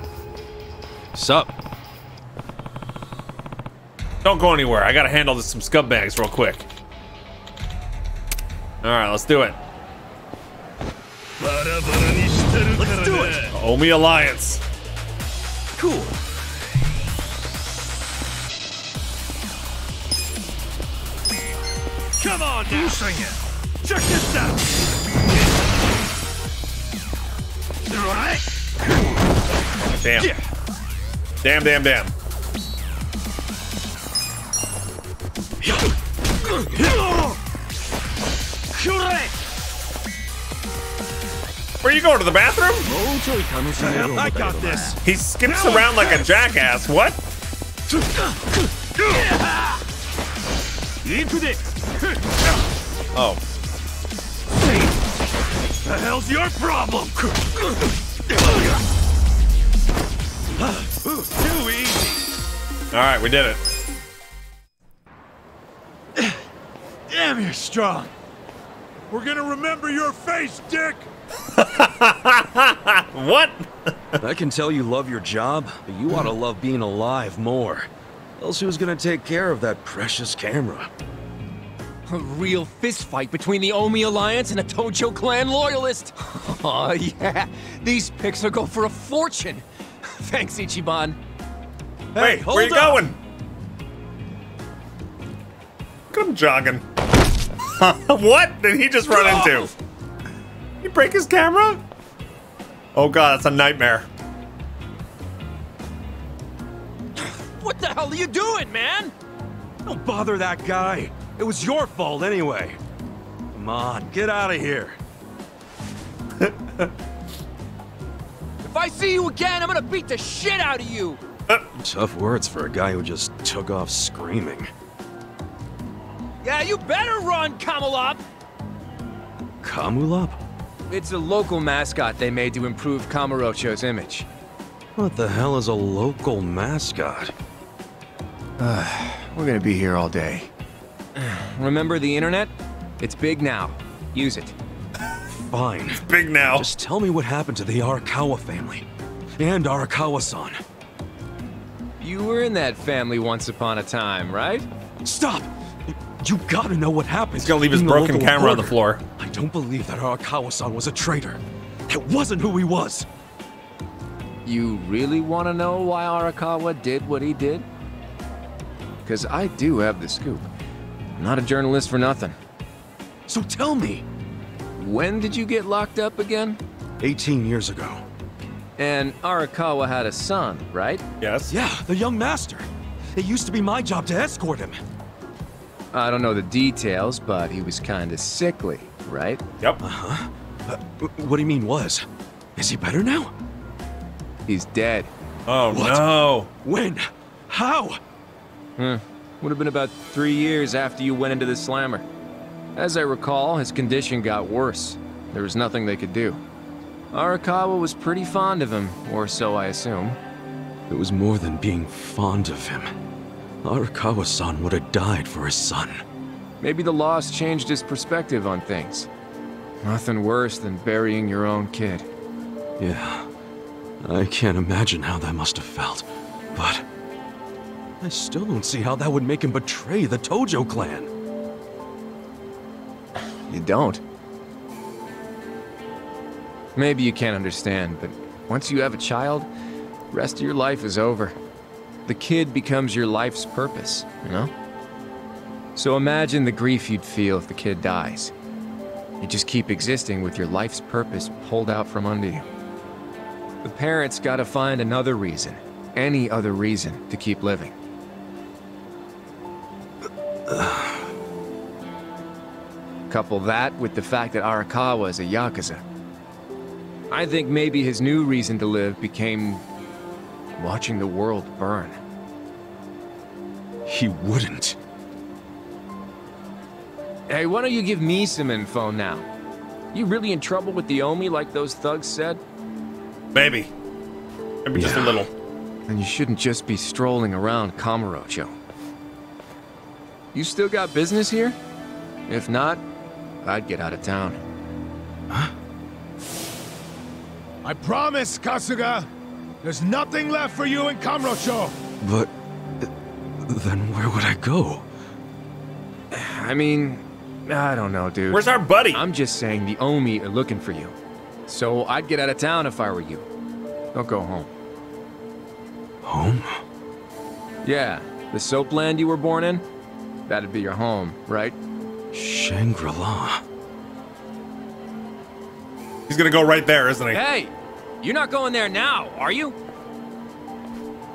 Sup? Don't go anywhere. I gotta handle this some scumbags real quick. All right, let's do it. Let's do it. Omi Alliance. Cool. Come on now. Sing it. Check this out. Damn. Yeah. Damn, damn, damn. Where you going to the bathroom? I got this. He skips around like a jackass. What? Oh. The hell's your problem? Too easy. All right, we did it. Damn, you're strong. We're gonna remember your face, Dick. what? I can tell you love your job, but you ought to love being alive more. Else who's gonna take care of that precious camera? A real fist fight between the Omi Alliance and a Tojo clan loyalist. Oh yeah, these pics will go for a fortune. Thanks, Ichiban. Wait, hold where you up. going? At jogging. what did he just run into? He break his camera? Oh god, that's a nightmare. What the hell are you doing, man? Don't bother that guy. It was your fault anyway. Come on, get out of here. If I see you again, I'm gonna beat the shit out of you. Tough words for a guy who just took off screaming. Yeah, you better run, Kamalop. Kamulop? It's a local mascot they made to improve Kamurocho's image. What the hell is a local mascot? We're gonna be here all day. Remember the internet? It's big now. Use it. Fine. Big now. Just tell me what happened to the Arakawa family. And Arakawa-san. You were in that family once upon a time, right? Stop! You gotta know what happened. He's gonna leave his Being broken local camera on the floor. I don't believe that Arakawa-san was a traitor. That wasn't who he was. You really want to know why Arakawa did what he did? Because I do have the scoop. I'm not a journalist for nothing. So tell me. When did you get locked up again? 18 years ago. And Arakawa had a son, right? Yes. Yeah, the young master. It used to be my job to escort him. I don't know the details, but he was kind of sickly, right? Yep. Uh-huh. Uh, what do you mean was? Is he better now? He's dead. Oh What? no. When? How? Hmm. Would have been about three years after you went into the slammer. As I recall, his condition got worse. There was nothing they could do. Arakawa was pretty fond of him, or so I assume. It was more than being fond of him. Arakawa-san would have died for his son. Maybe the loss changed his perspective on things. Nothing worse than burying your own kid. Yeah. I can't imagine how that must have felt. But... I still don't see how that would make him betray the Tojo clan. You don't. Maybe you can't understand, but once you have a child, the rest of your life is over. The kid becomes your life's purpose, you know? So imagine the grief you'd feel if the kid dies. You just keep existing with your life's purpose pulled out from under you. The parents gotta find another reason, any other reason, to keep living. Couple that with the fact that Arakawa is a Yakuza. I think maybe his new reason to live became watching the world burn. He wouldn't. Hey, why don't you give me some info now? You really in trouble with the Omi like those thugs said? Maybe. Maybe just a little. And you shouldn't just be strolling around Kamurocho. You still got business here? If not, I'd get out of town. Huh? I promise, Kasuga. There's nothing left for you in Kamurocho. But... uh, Then where would I go? I mean, I don't know, dude. Where's our buddy? I'm just saying the Omi are looking for you. So I'd get out of town if I were you. Don't go home. Home? Yeah, the soap land you were born in? That'd be your home, right? Shangri-La. He's gonna go right there, isn't he? Hey! You're not going there now, are you?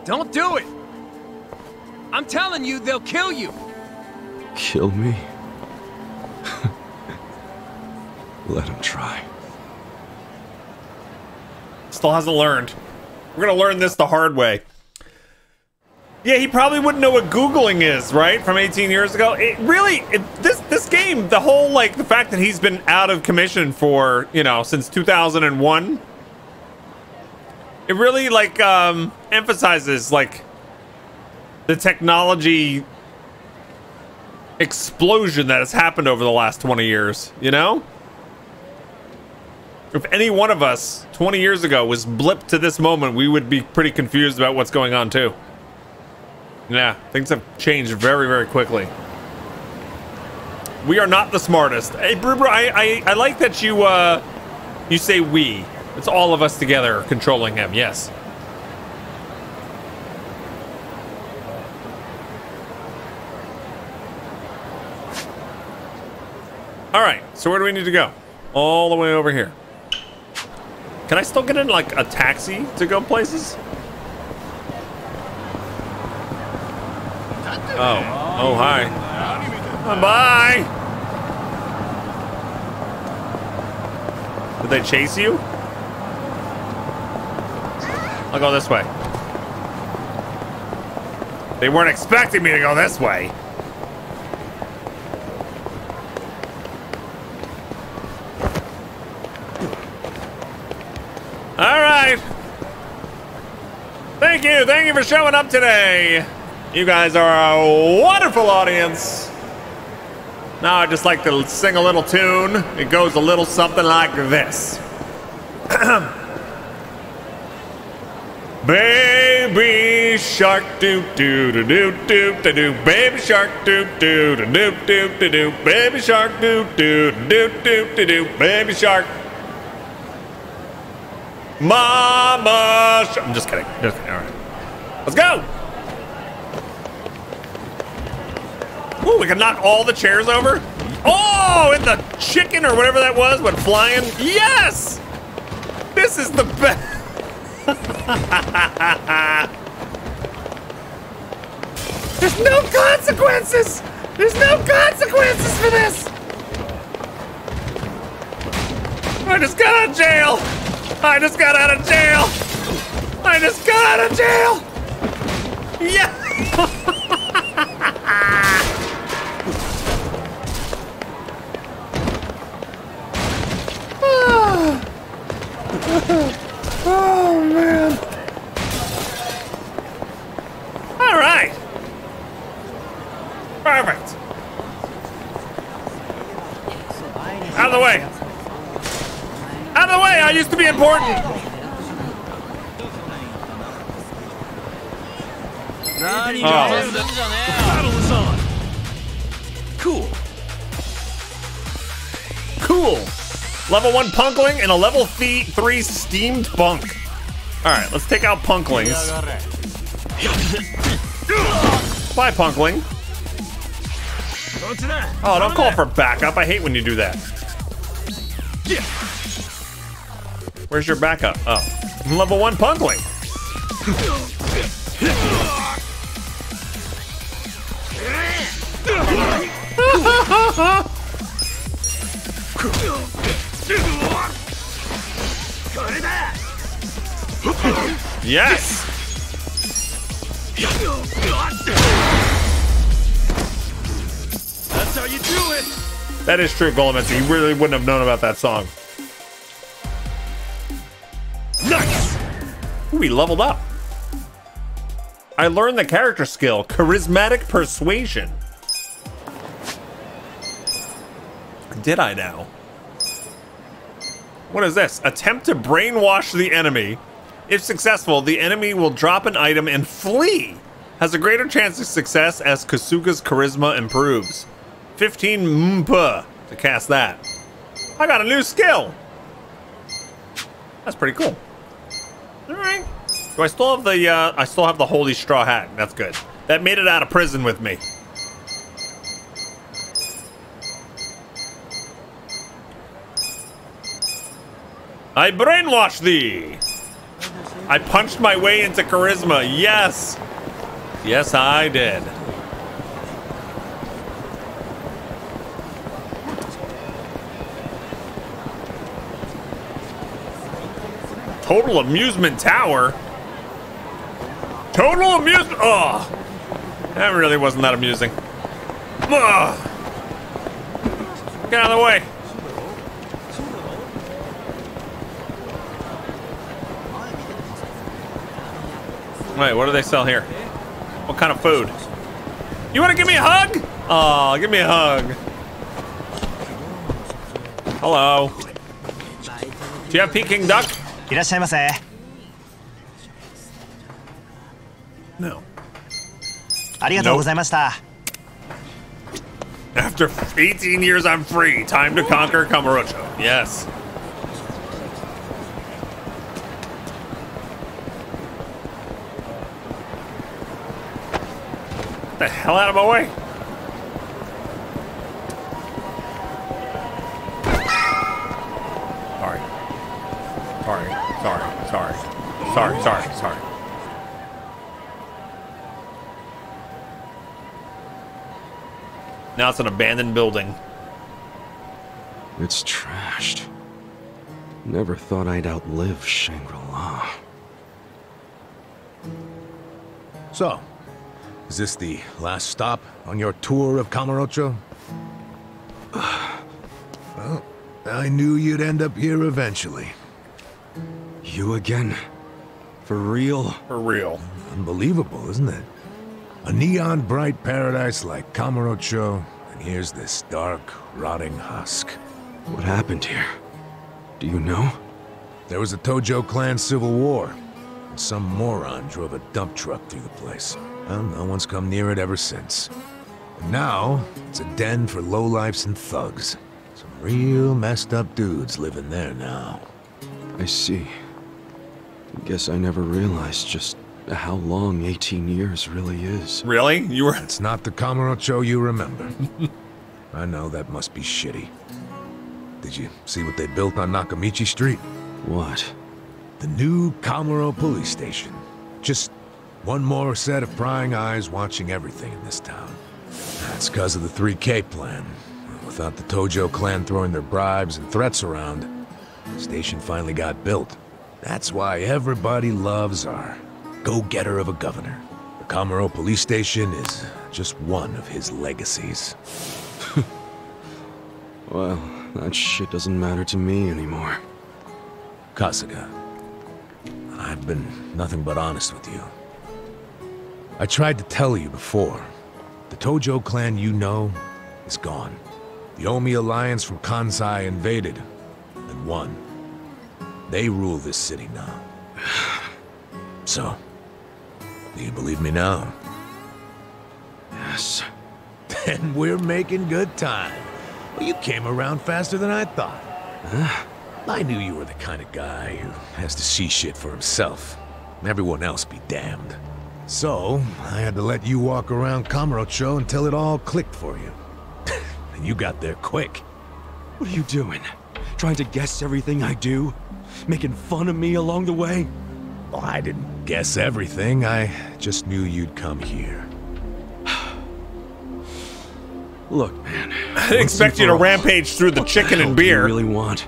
Don't do it! I'm telling you, they'll kill you! Kill me? Let him try. Still hasn't learned. We're gonna learn this the hard way. Yeah, he probably wouldn't know what Googling is, right? From 18 years ago. It really, it, this this game, the whole like the fact that he's been out of commission for you know since 2001. It really like um, emphasizes like the technology explosion that has happened over the last 20 years. You know, if any one of us 20 years ago was blipped to this moment, we would be pretty confused about what's going on too. Yeah, things have changed very, very quickly. We are not the smartest. Hey, Bruber, I, I, I like that you, uh, you say we. It's all of us together controlling him, yes. All right, so where do we need to go? All the way over here. Can I still get in, like, a taxi to go places? Oh. Oh, hi. Bye. Did they chase you? I'll go this way. They weren't expecting me to go this way. All right. Thank you. Thank you for showing up today. You guys are a wonderful audience. Now I just like to sing a little tune. It goes a little something like this. Baby shark doo doo doo doo doo doo doo baby shark doo doo doo doo doo doo doo baby shark doo doo doo doo doo doo baby shark Mama I'm just kidding. Just kidding. All right. Let's go. Ooh, we can knock all the chairs over. Oh, and the chicken or whatever that was went flying. Yes! This is the best. There's no consequences. There's no consequences for this. I just got out of jail. I just got out of jail. I just got out of jail. Yeah. oh man. All right. Perfect. Out of the way. Out of the way. I used to be important. On. Oh. Cool. Cool. Level one punkling and a level th three steamed punk. All right, let's take out punklings. Bye, punkling. Oh, don't call for backup. I hate when you do that. Where's your backup? Oh, level one punkling. Yes. That's how you do it. That is true, Golomitsu. You really wouldn't have known about that song. Nice! Ooh, we leveled up. I learned the character skill, Charismatic Persuasion. Did I now? What is this? Attempt to brainwash the enemy. If successful, the enemy will drop an item and flee. Has a greater chance of success as Kasuga's charisma improves. 15 mpa to cast that. I got a new skill. That's pretty cool. All right. Do I still have the, uh, I still have the holy straw hat. That's good. That made it out of prison with me. I brainwashed thee. I punched my way into charisma. Yes. Yes, I did. Total Amusement Tower. Total Amusement. Oh, that really wasn't that amusing. Ugh. Get out of the way. Wait, what do they sell here? What kind of food? You want to give me a hug? Oh, give me a hug. Hello. Do you have Peking duck? No. Nope. After 18 years, I'm free. Time to conquer Kamurocho. Yes. The hell out of my way. Sorry. Sorry. Sorry. Sorry. Sorry. Sorry. Sorry. Now it's an abandoned building. It's trashed. Never thought I'd outlive Shangri-La. So, is this the last stop on your tour of Kamurocho? well, I knew you'd end up here eventually. You again? For real? For real. Unbelievable, isn't it? A neon bright paradise like Kamurocho, and here's this dark, rotting husk. What happened here? Do you know? There was a Tojo clan civil war, and some moron drove a dump truck through the place. Well, no one's come near it ever since. And now, it's a den for lowlifes and thugs. Some real messed up dudes living there now. I see. I Guess I never realized just how long 18 years really is. Really? You were. It's not the Kamurocho you remember. I know that must be shitty. Did you see what they built on Nakamichi Street? What? The new Kamuro police station. Just one more set of prying eyes watching everything in this town. That's because of the 3K plan. Without the Tojo clan throwing their bribes and threats around, the station finally got built. That's why everybody loves our go-getter of a governor. The Kamuro police station is just one of his legacies. Well, that shit doesn't matter to me anymore. Kasuga, I've been nothing but honest with you. I tried to tell you before. The Tojo clan you know is gone. The Omi alliance from Kansai invaded and won. They rule this city now. So, do you believe me now? Yes. Then we're making good time. Well, you came around faster than I thought. Huh? I knew you were the kind of guy who has to see shit for himself. Everyone else be damned. So, I had to let you walk around Kamurocho until it all clicked for you. and you got there quick. What are you doing? Trying to guess everything I do? Making fun of me along the way? Well, I didn't guess everything. I just knew you'd come here. Look, man. I didn't expect you to rampage through the chicken and beer. really want?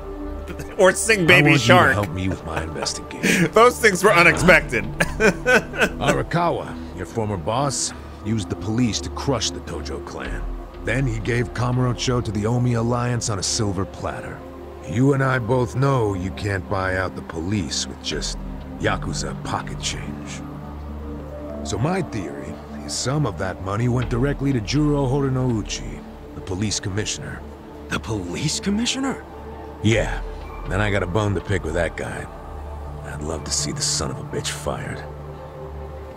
Or sing I Baby want Shark. You to help me with my investigation. Those things were unexpected. Arakawa, your former boss, used the police to crush the Tojo clan. Then he gave Kamurocho to the Omi Alliance on a silver platter. You and I both know you can't buy out the police with just Yakuza pocket change. So my theory is some of that money went directly to Juro Horinouchi, the police commissioner. The police commissioner? Yeah, then I got a bone to pick with that guy. I'd love to see the son of a bitch fired.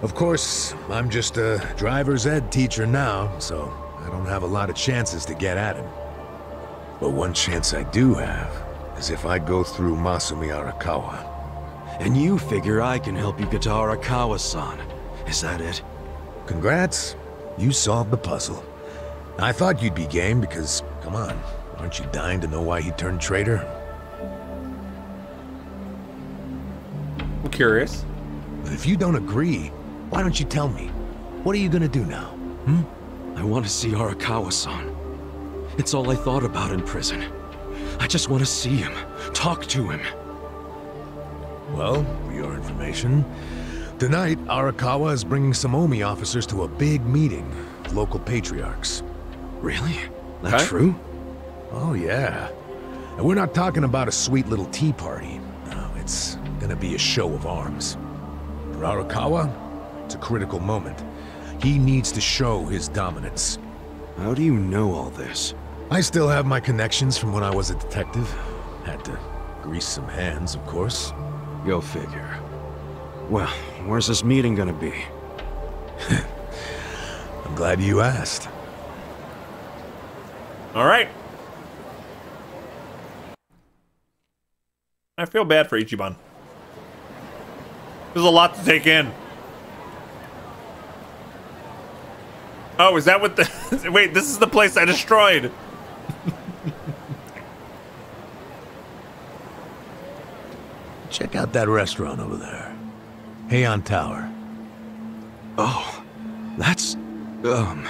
Of course, I'm just a driver's ed teacher now, so I don't have a lot of chances to get at him. But one chance I do have is if I go through Masumi Arakawa. And you figure I can help you get to Arakawa-san. Is that it? Congrats, you solved the puzzle. I thought you'd be game because, come on, aren't you dying to know why he turned traitor? I'm curious. But if you don't agree, why don't you tell me? What are you gonna do now? Hmm? I want to see Arakawa-san. It's all I thought about in prison. I just want to see him, talk to him. Well, for your information, tonight Arakawa is bringing some Omi officers to a big meeting with local patriarchs. Really? That Okay. true? Oh, yeah. And we're not talking about a sweet little tea party. No, it's gonna be a show of arms. For Arakawa, it's a critical moment. He needs to show his dominance. How do you know all this? I still have my connections from when I was a detective. Had to grease some hands, of course. Go figure. Well, where's this meeting gonna be? I'm glad you asked. All right. I feel bad for Ichiban. There's a lot to take in. Oh, is that what the... Wait, this is the place I destroyed. Check out that restaurant over there. Heian Tower. Oh, that's... um...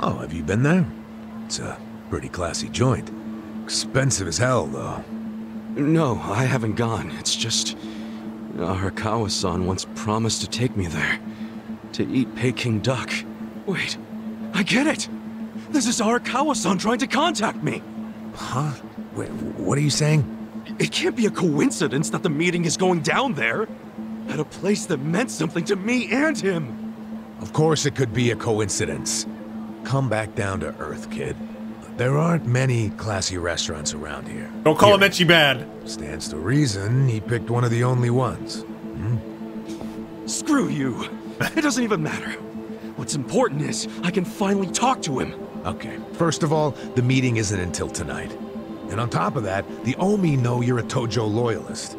Oh, have you been there? It's a pretty classy joint. Expensive as hell, though. No, I haven't gone. It's just... Uh, Arakawa-san once promised to take me there. To eat Peking duck. Wait, I get it! This is Arakawa-san trying to contact me! Huh? Wait, what are you saying? It can't be a coincidence that the meeting is going down there. At a place that meant something to me and him. Of course it could be a coincidence. Come back down to earth, kid. There aren't many classy restaurants around here. Don't call him bad Stands to reason he picked one of the only ones. Hmm? Screw you! It doesn't even matter. What's important is I can finally talk to him. Okay, first of all, the meeting isn't until tonight. And on top of that, the Omi know you're a Tojo loyalist.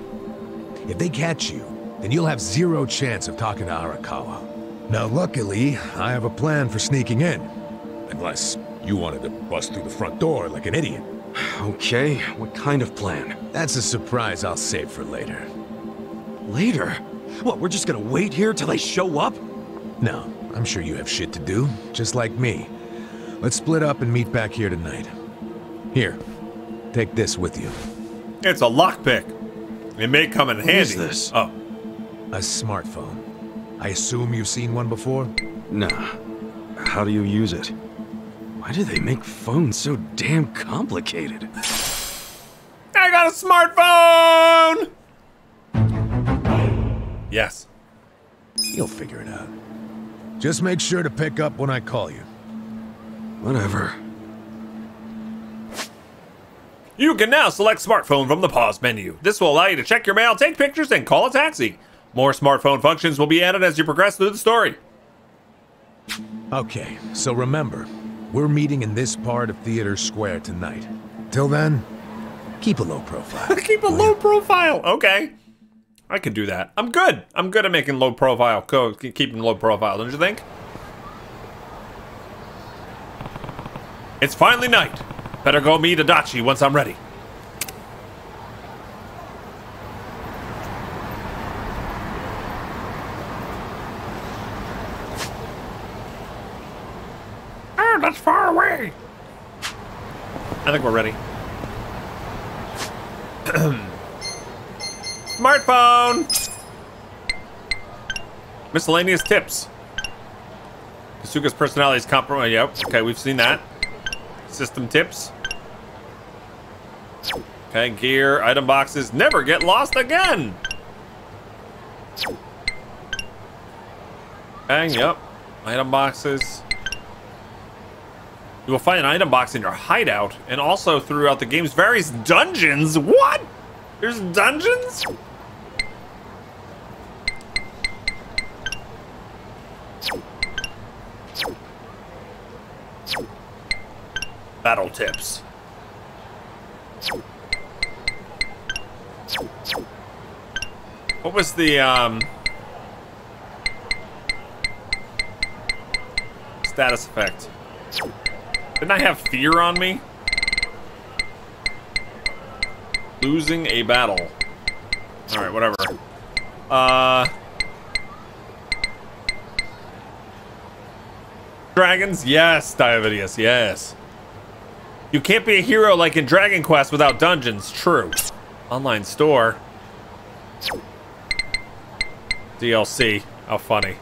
If they catch you, then you'll have zero chance of talking to Arakawa. Now, luckily, I have a plan for sneaking in. Unless you wanted to bust through the front door like an idiot. Okay, what kind of plan? That's a surprise I'll save for later. Later? What, we're just gonna wait here till they show up? No, I'm sure you have shit to do, just like me. Let's split up and meet back here tonight. Here, take this with you. It's a lockpick. It may come in handy. is this? Oh. A smartphone. I assume you've seen one before? Nah. How do you use it? Why do they make phones so damn complicated? I got a smartphone! Yes. You'll figure it out. Just make sure to pick up when I call you. Whatever. You can now select smartphone from the pause menu. This will allow you to check your mail, take pictures, and call a taxi. More smartphone functions will be added as you progress through the story. Okay, so remember, we're meeting in this part of Theater Square tonight. Till then, keep a low profile. Keep a low profile. Okay. I could do that. I'm good. I'm good at making low profile, co- keeping low profile, don't you think? It's finally night. Better go meet Adachi once I'm ready. That's far away. I think we're ready. Smartphone! Miscellaneous tips. Kasuga's personality is compromised. Oh, yep, okay, we've seen that. System tips. Okay, gear, item boxes. Never get lost again! Okay, yep. Item boxes. You will find an item box in your hideout and also throughout the game's various dungeons. What? There's dungeons? Battle tips. What was the, um... Status effect? Didn't I have fear on me? Losing a battle. Alright, whatever. Uh... Dragons? Yes, Diavidius, yes. You can't be a hero like in Dragon Quest without dungeons. True. Online store. DLC. How funny.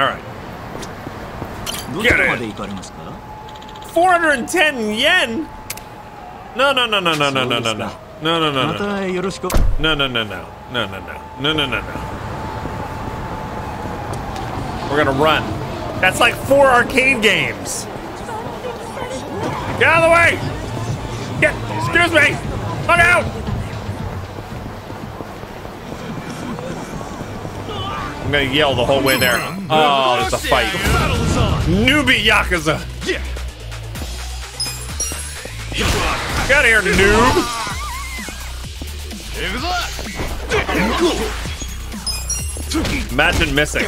Alright. Get it! 410 yen? No, no, no, no, no, no, no, no, no. No, no, no, no. No, no, no, no. No, no, no. No, no, no, no. We're gonna run. That's like four arcade games. Get out of the way! Get, excuse me! Look out! I'm gonna yell the whole way there. Oh, there's a oh, fight. Newbie Yakuza! Get out of here, noob! Imagine missing.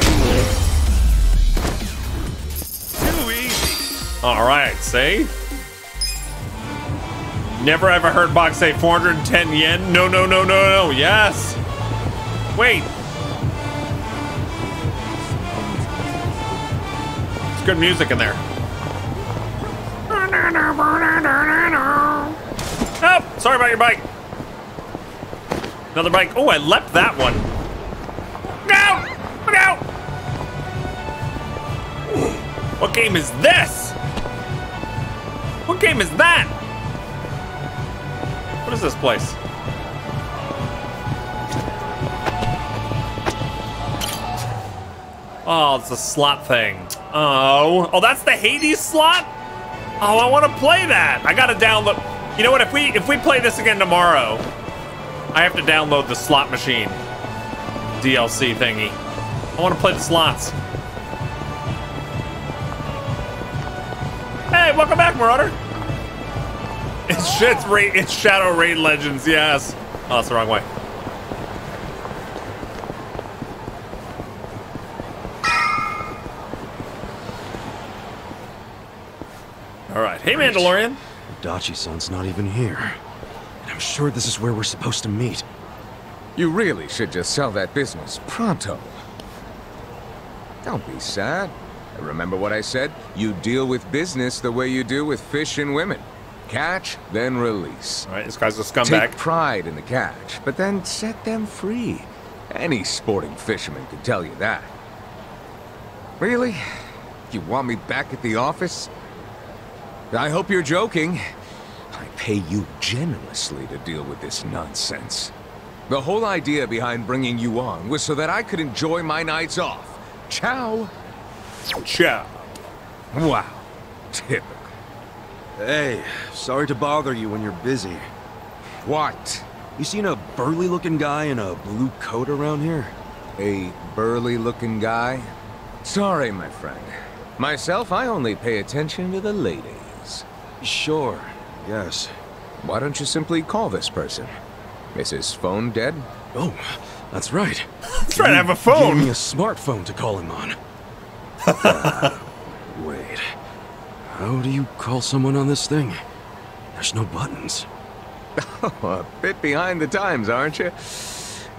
All right, see? Never ever heard Box say 410 yen. No, no, no, no, no. Yes. Wait. Good music in there. Oh, sorry about your bike. Another bike. Oh, I leapt that one. No! Out! What game is this? What game is that? What is this place? Oh, it's a slot thing. Oh, oh, that's the Hades slot. Oh, I want to play that. I gotta download. You know what? If we if we play this again tomorrow, I have to download the slot machine DLC thingy. I want to play the slots. Hey, welcome back, Marauder. It's oh. shit's ra- it's Shadow Raid Legends. Yes. Oh, that's the wrong way. All right. Hey, Mandalorian. Dachi-san's not even here. And I'm sure this is where we're supposed to meet. You really should just sell that business pronto. Don't be sad. Remember what I said? You deal with business the way you do with fish and women. Catch, then release. All right, this guy's a scumbag. Take pride in the catch, but then set them free. Any sporting fisherman can tell you that. Really? You want me back at the office? I hope you're joking. I pay you generously to deal with this nonsense. The whole idea behind bringing you on was so that I could enjoy my nights off. Ciao. Ciao. Wow. Typical. Hey, sorry to bother you when you're busy. What? You seen a burly-looking guy in a blue coat around here? A burly-looking guy? Sorry, my friend. Myself, I only pay attention to the ladies. Sure, yes. Why don't you simply call this person? Is his phone dead? Oh, that's right. That's right, I have a Gave phone. me a smartphone to call him on. Uh, wait. How do you call someone on this thing? There's no buttons. a bit behind the times, aren't you?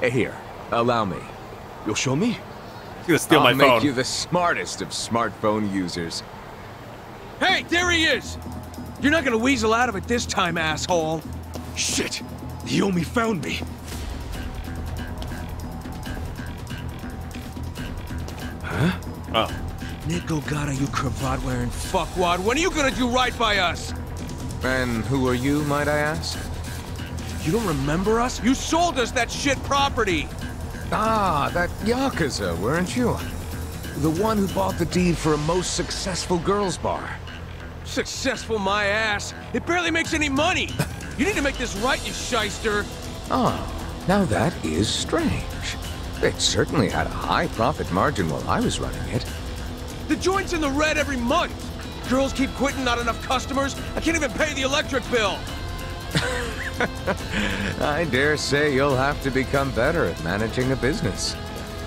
Eh, Here, allow me. You'll show me? He's gonna steal I'll my make phone. you the smartest of smartphone users. Hey, there he is! You're not gonna weasel out of it this time, asshole! Shit! The Omi found me! Huh? Oh. Nick Ogata, you cravat-wearing fuckwad, when are you gonna do right by us? And who are you, might I ask? You don't remember us? You sold us that shit property! Ah, that Yakuza, weren't you? The one who bought the deed for a most successful girls' bar. Successful my ass! It barely makes any money! You need to make this right, you shyster! Oh, now that is strange. It certainly had a high profit margin while I was running it. The joint's in the red every month! Girls keep quitting, not enough customers. I can't even pay the electric bill! I dare say you'll have to become better at managing a business.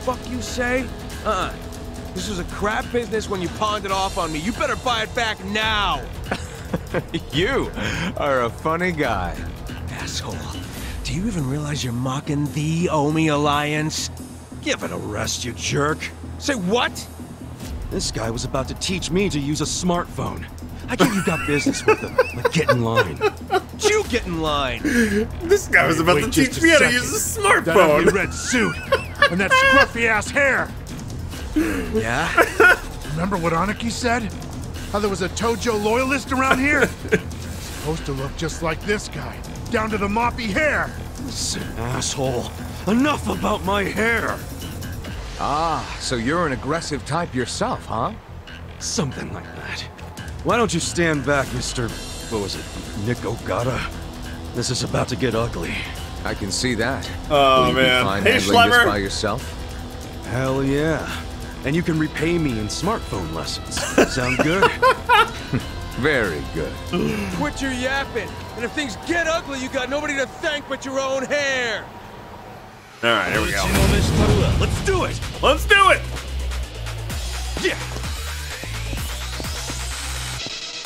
Fuck you say? Uh-uh. This was a crap business when you pawned it off on me. You better buy it back now! you are a funny guy. Asshole. Do you even realize you're mocking the Omi Alliance? Give it a rest, you jerk. Say what? This guy was about to teach me to use a smartphone. I get you got business with him, but get in line. you get in line? This guy was about Wait to just teach me how to use a That smartphone. ugly red suit and that scruffy ass hair. Yeah? Remember what Aniki said? How there was a Tojo loyalist around here? Supposed to look just like this guy, down to the moppy hair. Asshole. Enough about my hair. Ah, so you're an aggressive type yourself, huh? Something like that. Why don't you stand back, Mr. What was it? Nick Ogata? This is about to get ugly. I can see that. Oh, Will you be man. fine Hey, handling this Schlemmer. by yourself? Hell yeah. And you can repay me in smartphone lessons. Sound good? Very good. Quit your yapping. And if things get ugly, you got nobody to thank but your own hair. All right, here we go. Let's do it. Let's do it. Yeah.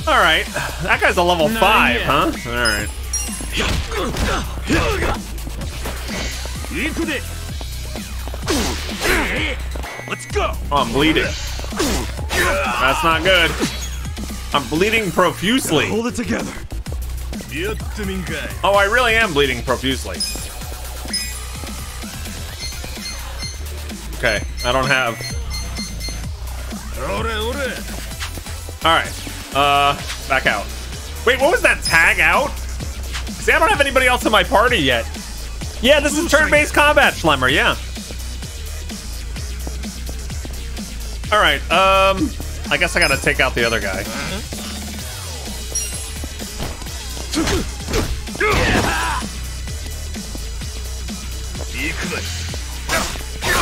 All right, that guy's a level Not five, yet. huh? All right. Let's go. Oh, I'm bleeding. That's not good. I'm bleeding profusely. Hold it together. Oh, I really am bleeding profusely. Okay, I don't have. All right, uh, back out. Wait, what was that tag out? See, I don't have anybody else in my party yet. Yeah, this is turn-based combat, Schlemmer. Yeah. All right. Um, I guess I gotta take out the other guy.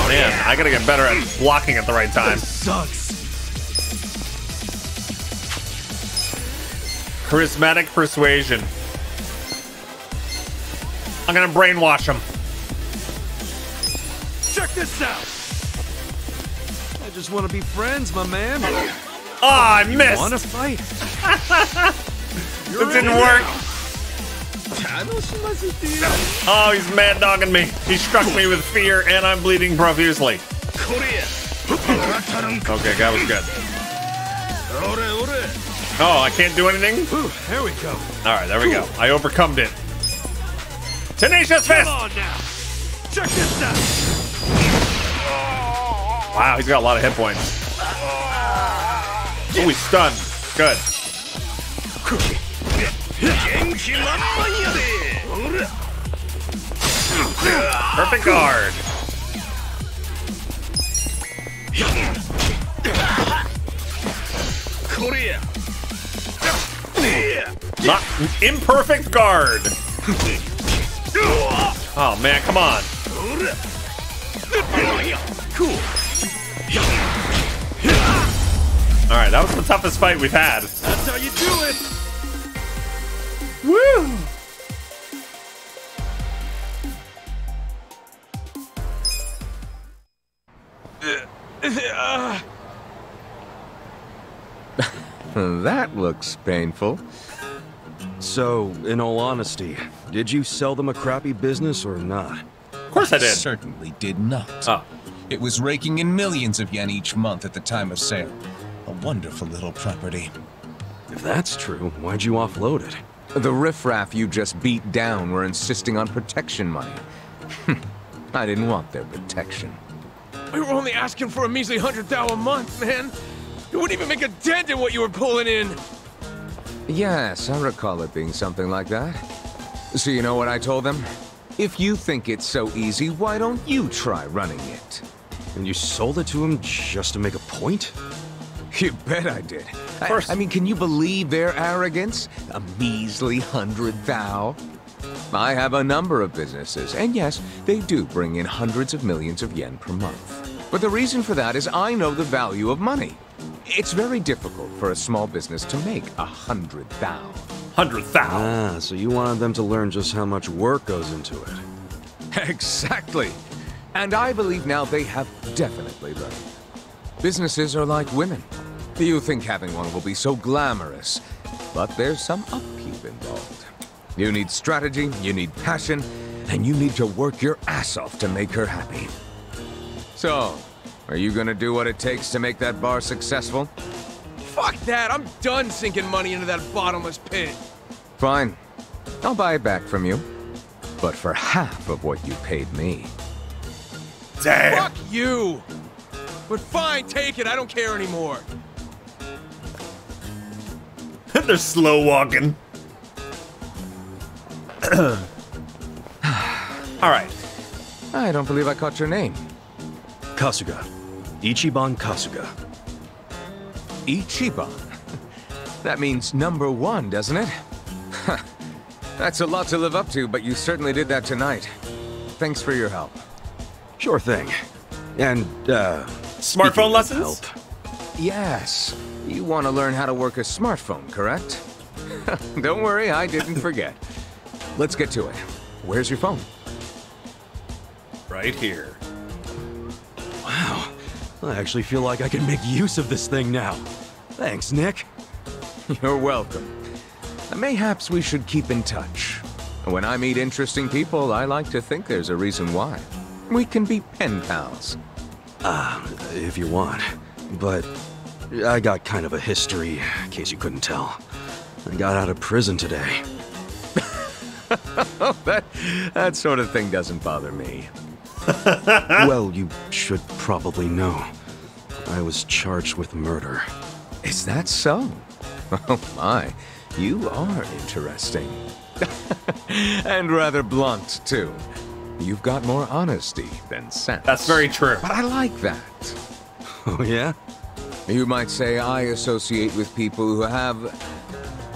Man, I gotta get better at blocking at the right time. Sucks. Charismatic persuasion. I'm gonna brainwash him. Check this out. I just want to be friends, my man. Oh, I missed. Want to fight? It didn't work. Oh, he's mad dogging me. He struck me with fear, and I'm bleeding profusely. Okay, that was good. Oh, I can't do anything? There we go. All right, there we go. I overcome it. Tenacious Come Fist! on now. Check this out. Wow, he's got a lot of hit points. Oh, he's stunned. Good. Perfect guard. Not imperfect guard. Oh man, come on. All right, that was the toughest fight we've had. That's how you do it. Woo! That looks painful. So, in all honesty, did you sell them a crappy business or not? Of course I did. Certainly did not. Oh. It was raking in millions of yen each month at the time of sale. A wonderful little property. If that's true, why'd you offload it? The riffraff you just beat down were insisting on protection money. I didn't want their protection. we were only asking for a measly hundred thou a month, man. It wouldn't even make a dent in what you were pulling in. Yes, I recall it being something like that. So you know what I told them? If you think it's so easy, why don't you try running it? And you sold it to him just to make a point? You bet I did. I, I mean, can you believe their arrogance? A measly hundred thou? I have a number of businesses, and yes, they do bring in hundreds of millions of yen per month. But the reason for that is I know the value of money. It's very difficult for a small business to make a hundred thou. Hundred thou. Ah, so you wanted them to learn just how much work goes into it. Exactly. And I believe now they have definitely learned. Businesses are like women. Do you think having one will be so glamorous, but there's some upkeep involved. You need strategy, you need passion, and you need to work your ass off to make her happy. So, are you gonna do what it takes to make that bar successful? Fuck that. I'm done sinking money into that bottomless pit. Fine. I'll buy it back from you. But for half of what you paid me. Damn. Fuck you! But fine, take it. I don't care anymore. They're slow walking. All right. I don't believe I caught your name. Kasuga. Ichiban Kasuga. Ichiban. That means number one, doesn't it? That's a lot to live up to, but you certainly did that tonight. Thanks for your help. Sure thing. And, uh... Smartphone lessons? Help. Yes. You want to learn how to work a smartphone, correct? Don't worry, I didn't forget. Let's get to it. Where's your phone? Right here. Wow. I actually feel like I can make use of this thing now. Thanks, Nick. You're welcome. Mayhaps we should keep in touch. When I meet interesting people, I like to think there's a reason why. We can be pen pals. Ah, if you want. But I got kind of a history, in case you couldn't tell. I got out of prison today. that, that sort of thing doesn't bother me. well, you should probably know. I was charged with murder. Is that so? Oh my, you are interesting. and rather blunt, too. You've got more honesty than sense. That's very true. But I like that. Oh, yeah? You might say I associate with people who have,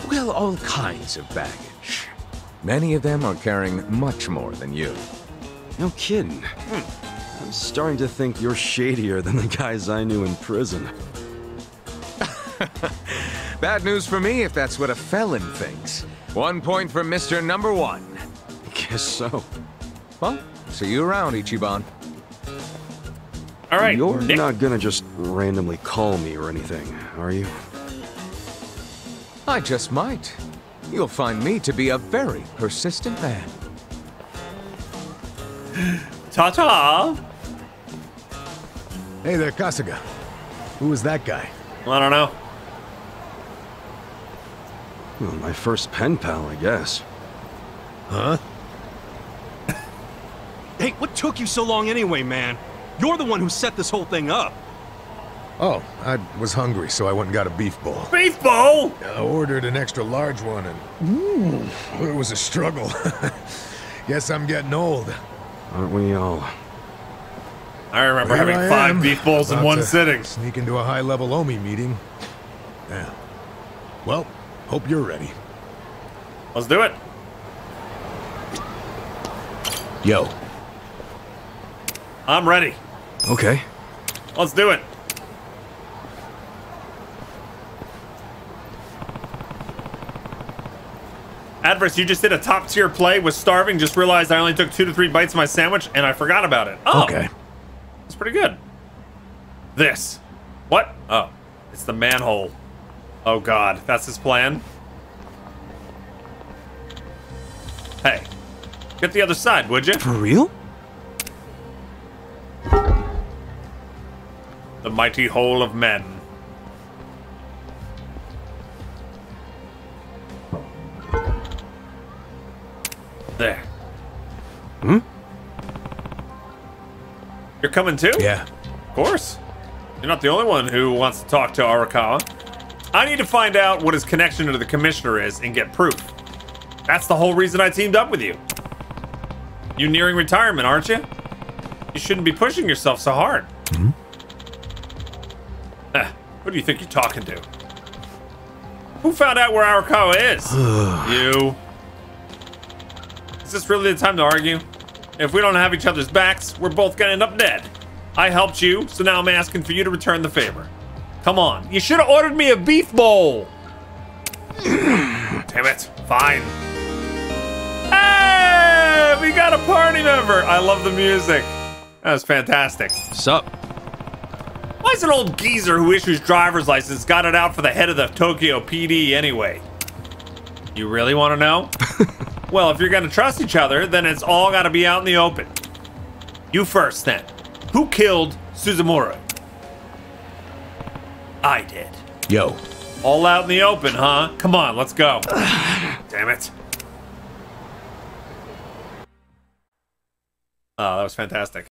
well, all kinds of baggage. Many of them are carrying much more than you. No kidding. Hmm. I'm starting to think you're shadier than the guys I knew in prison. Bad news for me if that's what a felon thinks. One point for Mr. Number One. Guess so. Well, see you around, Ichiban. All right, You're Nick. not gonna just randomly call me or anything, are you? I just might. You'll find me to be a very persistent man. Ta-ta. Hey there, Kasuga. Who was that guy? I don't know. Well, my first pen pal, I guess. Huh? Hey, what took you so long anyway, man? You're the one who set this whole thing up. Oh, I was hungry, so I went and got a beef bowl. Beef bowl? I ordered an extra large one, and ooh, it was a struggle. Guess I'm getting old. Aren't we all? I remember Here having I five beef bowls in one sitting. Sneak into a high-level OMI meeting. Yeah. Well, hope you're ready. Let's do it. Yo. I'm ready. Okay. Let's do it. Adverse, you just did a top tier play, was starving, just realized I only took two to three bites of my sandwich, and I forgot about it. Oh, Okay. that's pretty good. This. What? Oh, it's the manhole. Oh god, that's his plan? Hey, get the other side, would you? For real? The mighty hole of men. There. Hmm? You're coming too? Yeah. Of course. You're not the only one who wants to talk to Arakawa. I need to find out what his connection to the commissioner is and get proof. That's the whole reason I teamed up with you. You nearing retirement, aren't you? You shouldn't be pushing yourself so hard. Eh, who do you think you're talking to? Who found out where Arakawa is? you. Is this really the time to argue? If we don't have each other's backs, we're both gonna end up dead. I helped you, so now I'm asking for you to return the favor. Come on, you should have ordered me a beef bowl. Damn it. Fine. Hey, we got a party member. I love the music. That was fantastic. Sup? surprised an old geezer who issues driver's license got it out for the head of the Tokyo PD anyway. You really want to know? well, if you're going to trust each other, then it's all got to be out in the open. You first, then. Who killed Suzumura? I did. Yo. All out in the open, huh? Come on, let's go. Damn it. Oh, that was fantastic.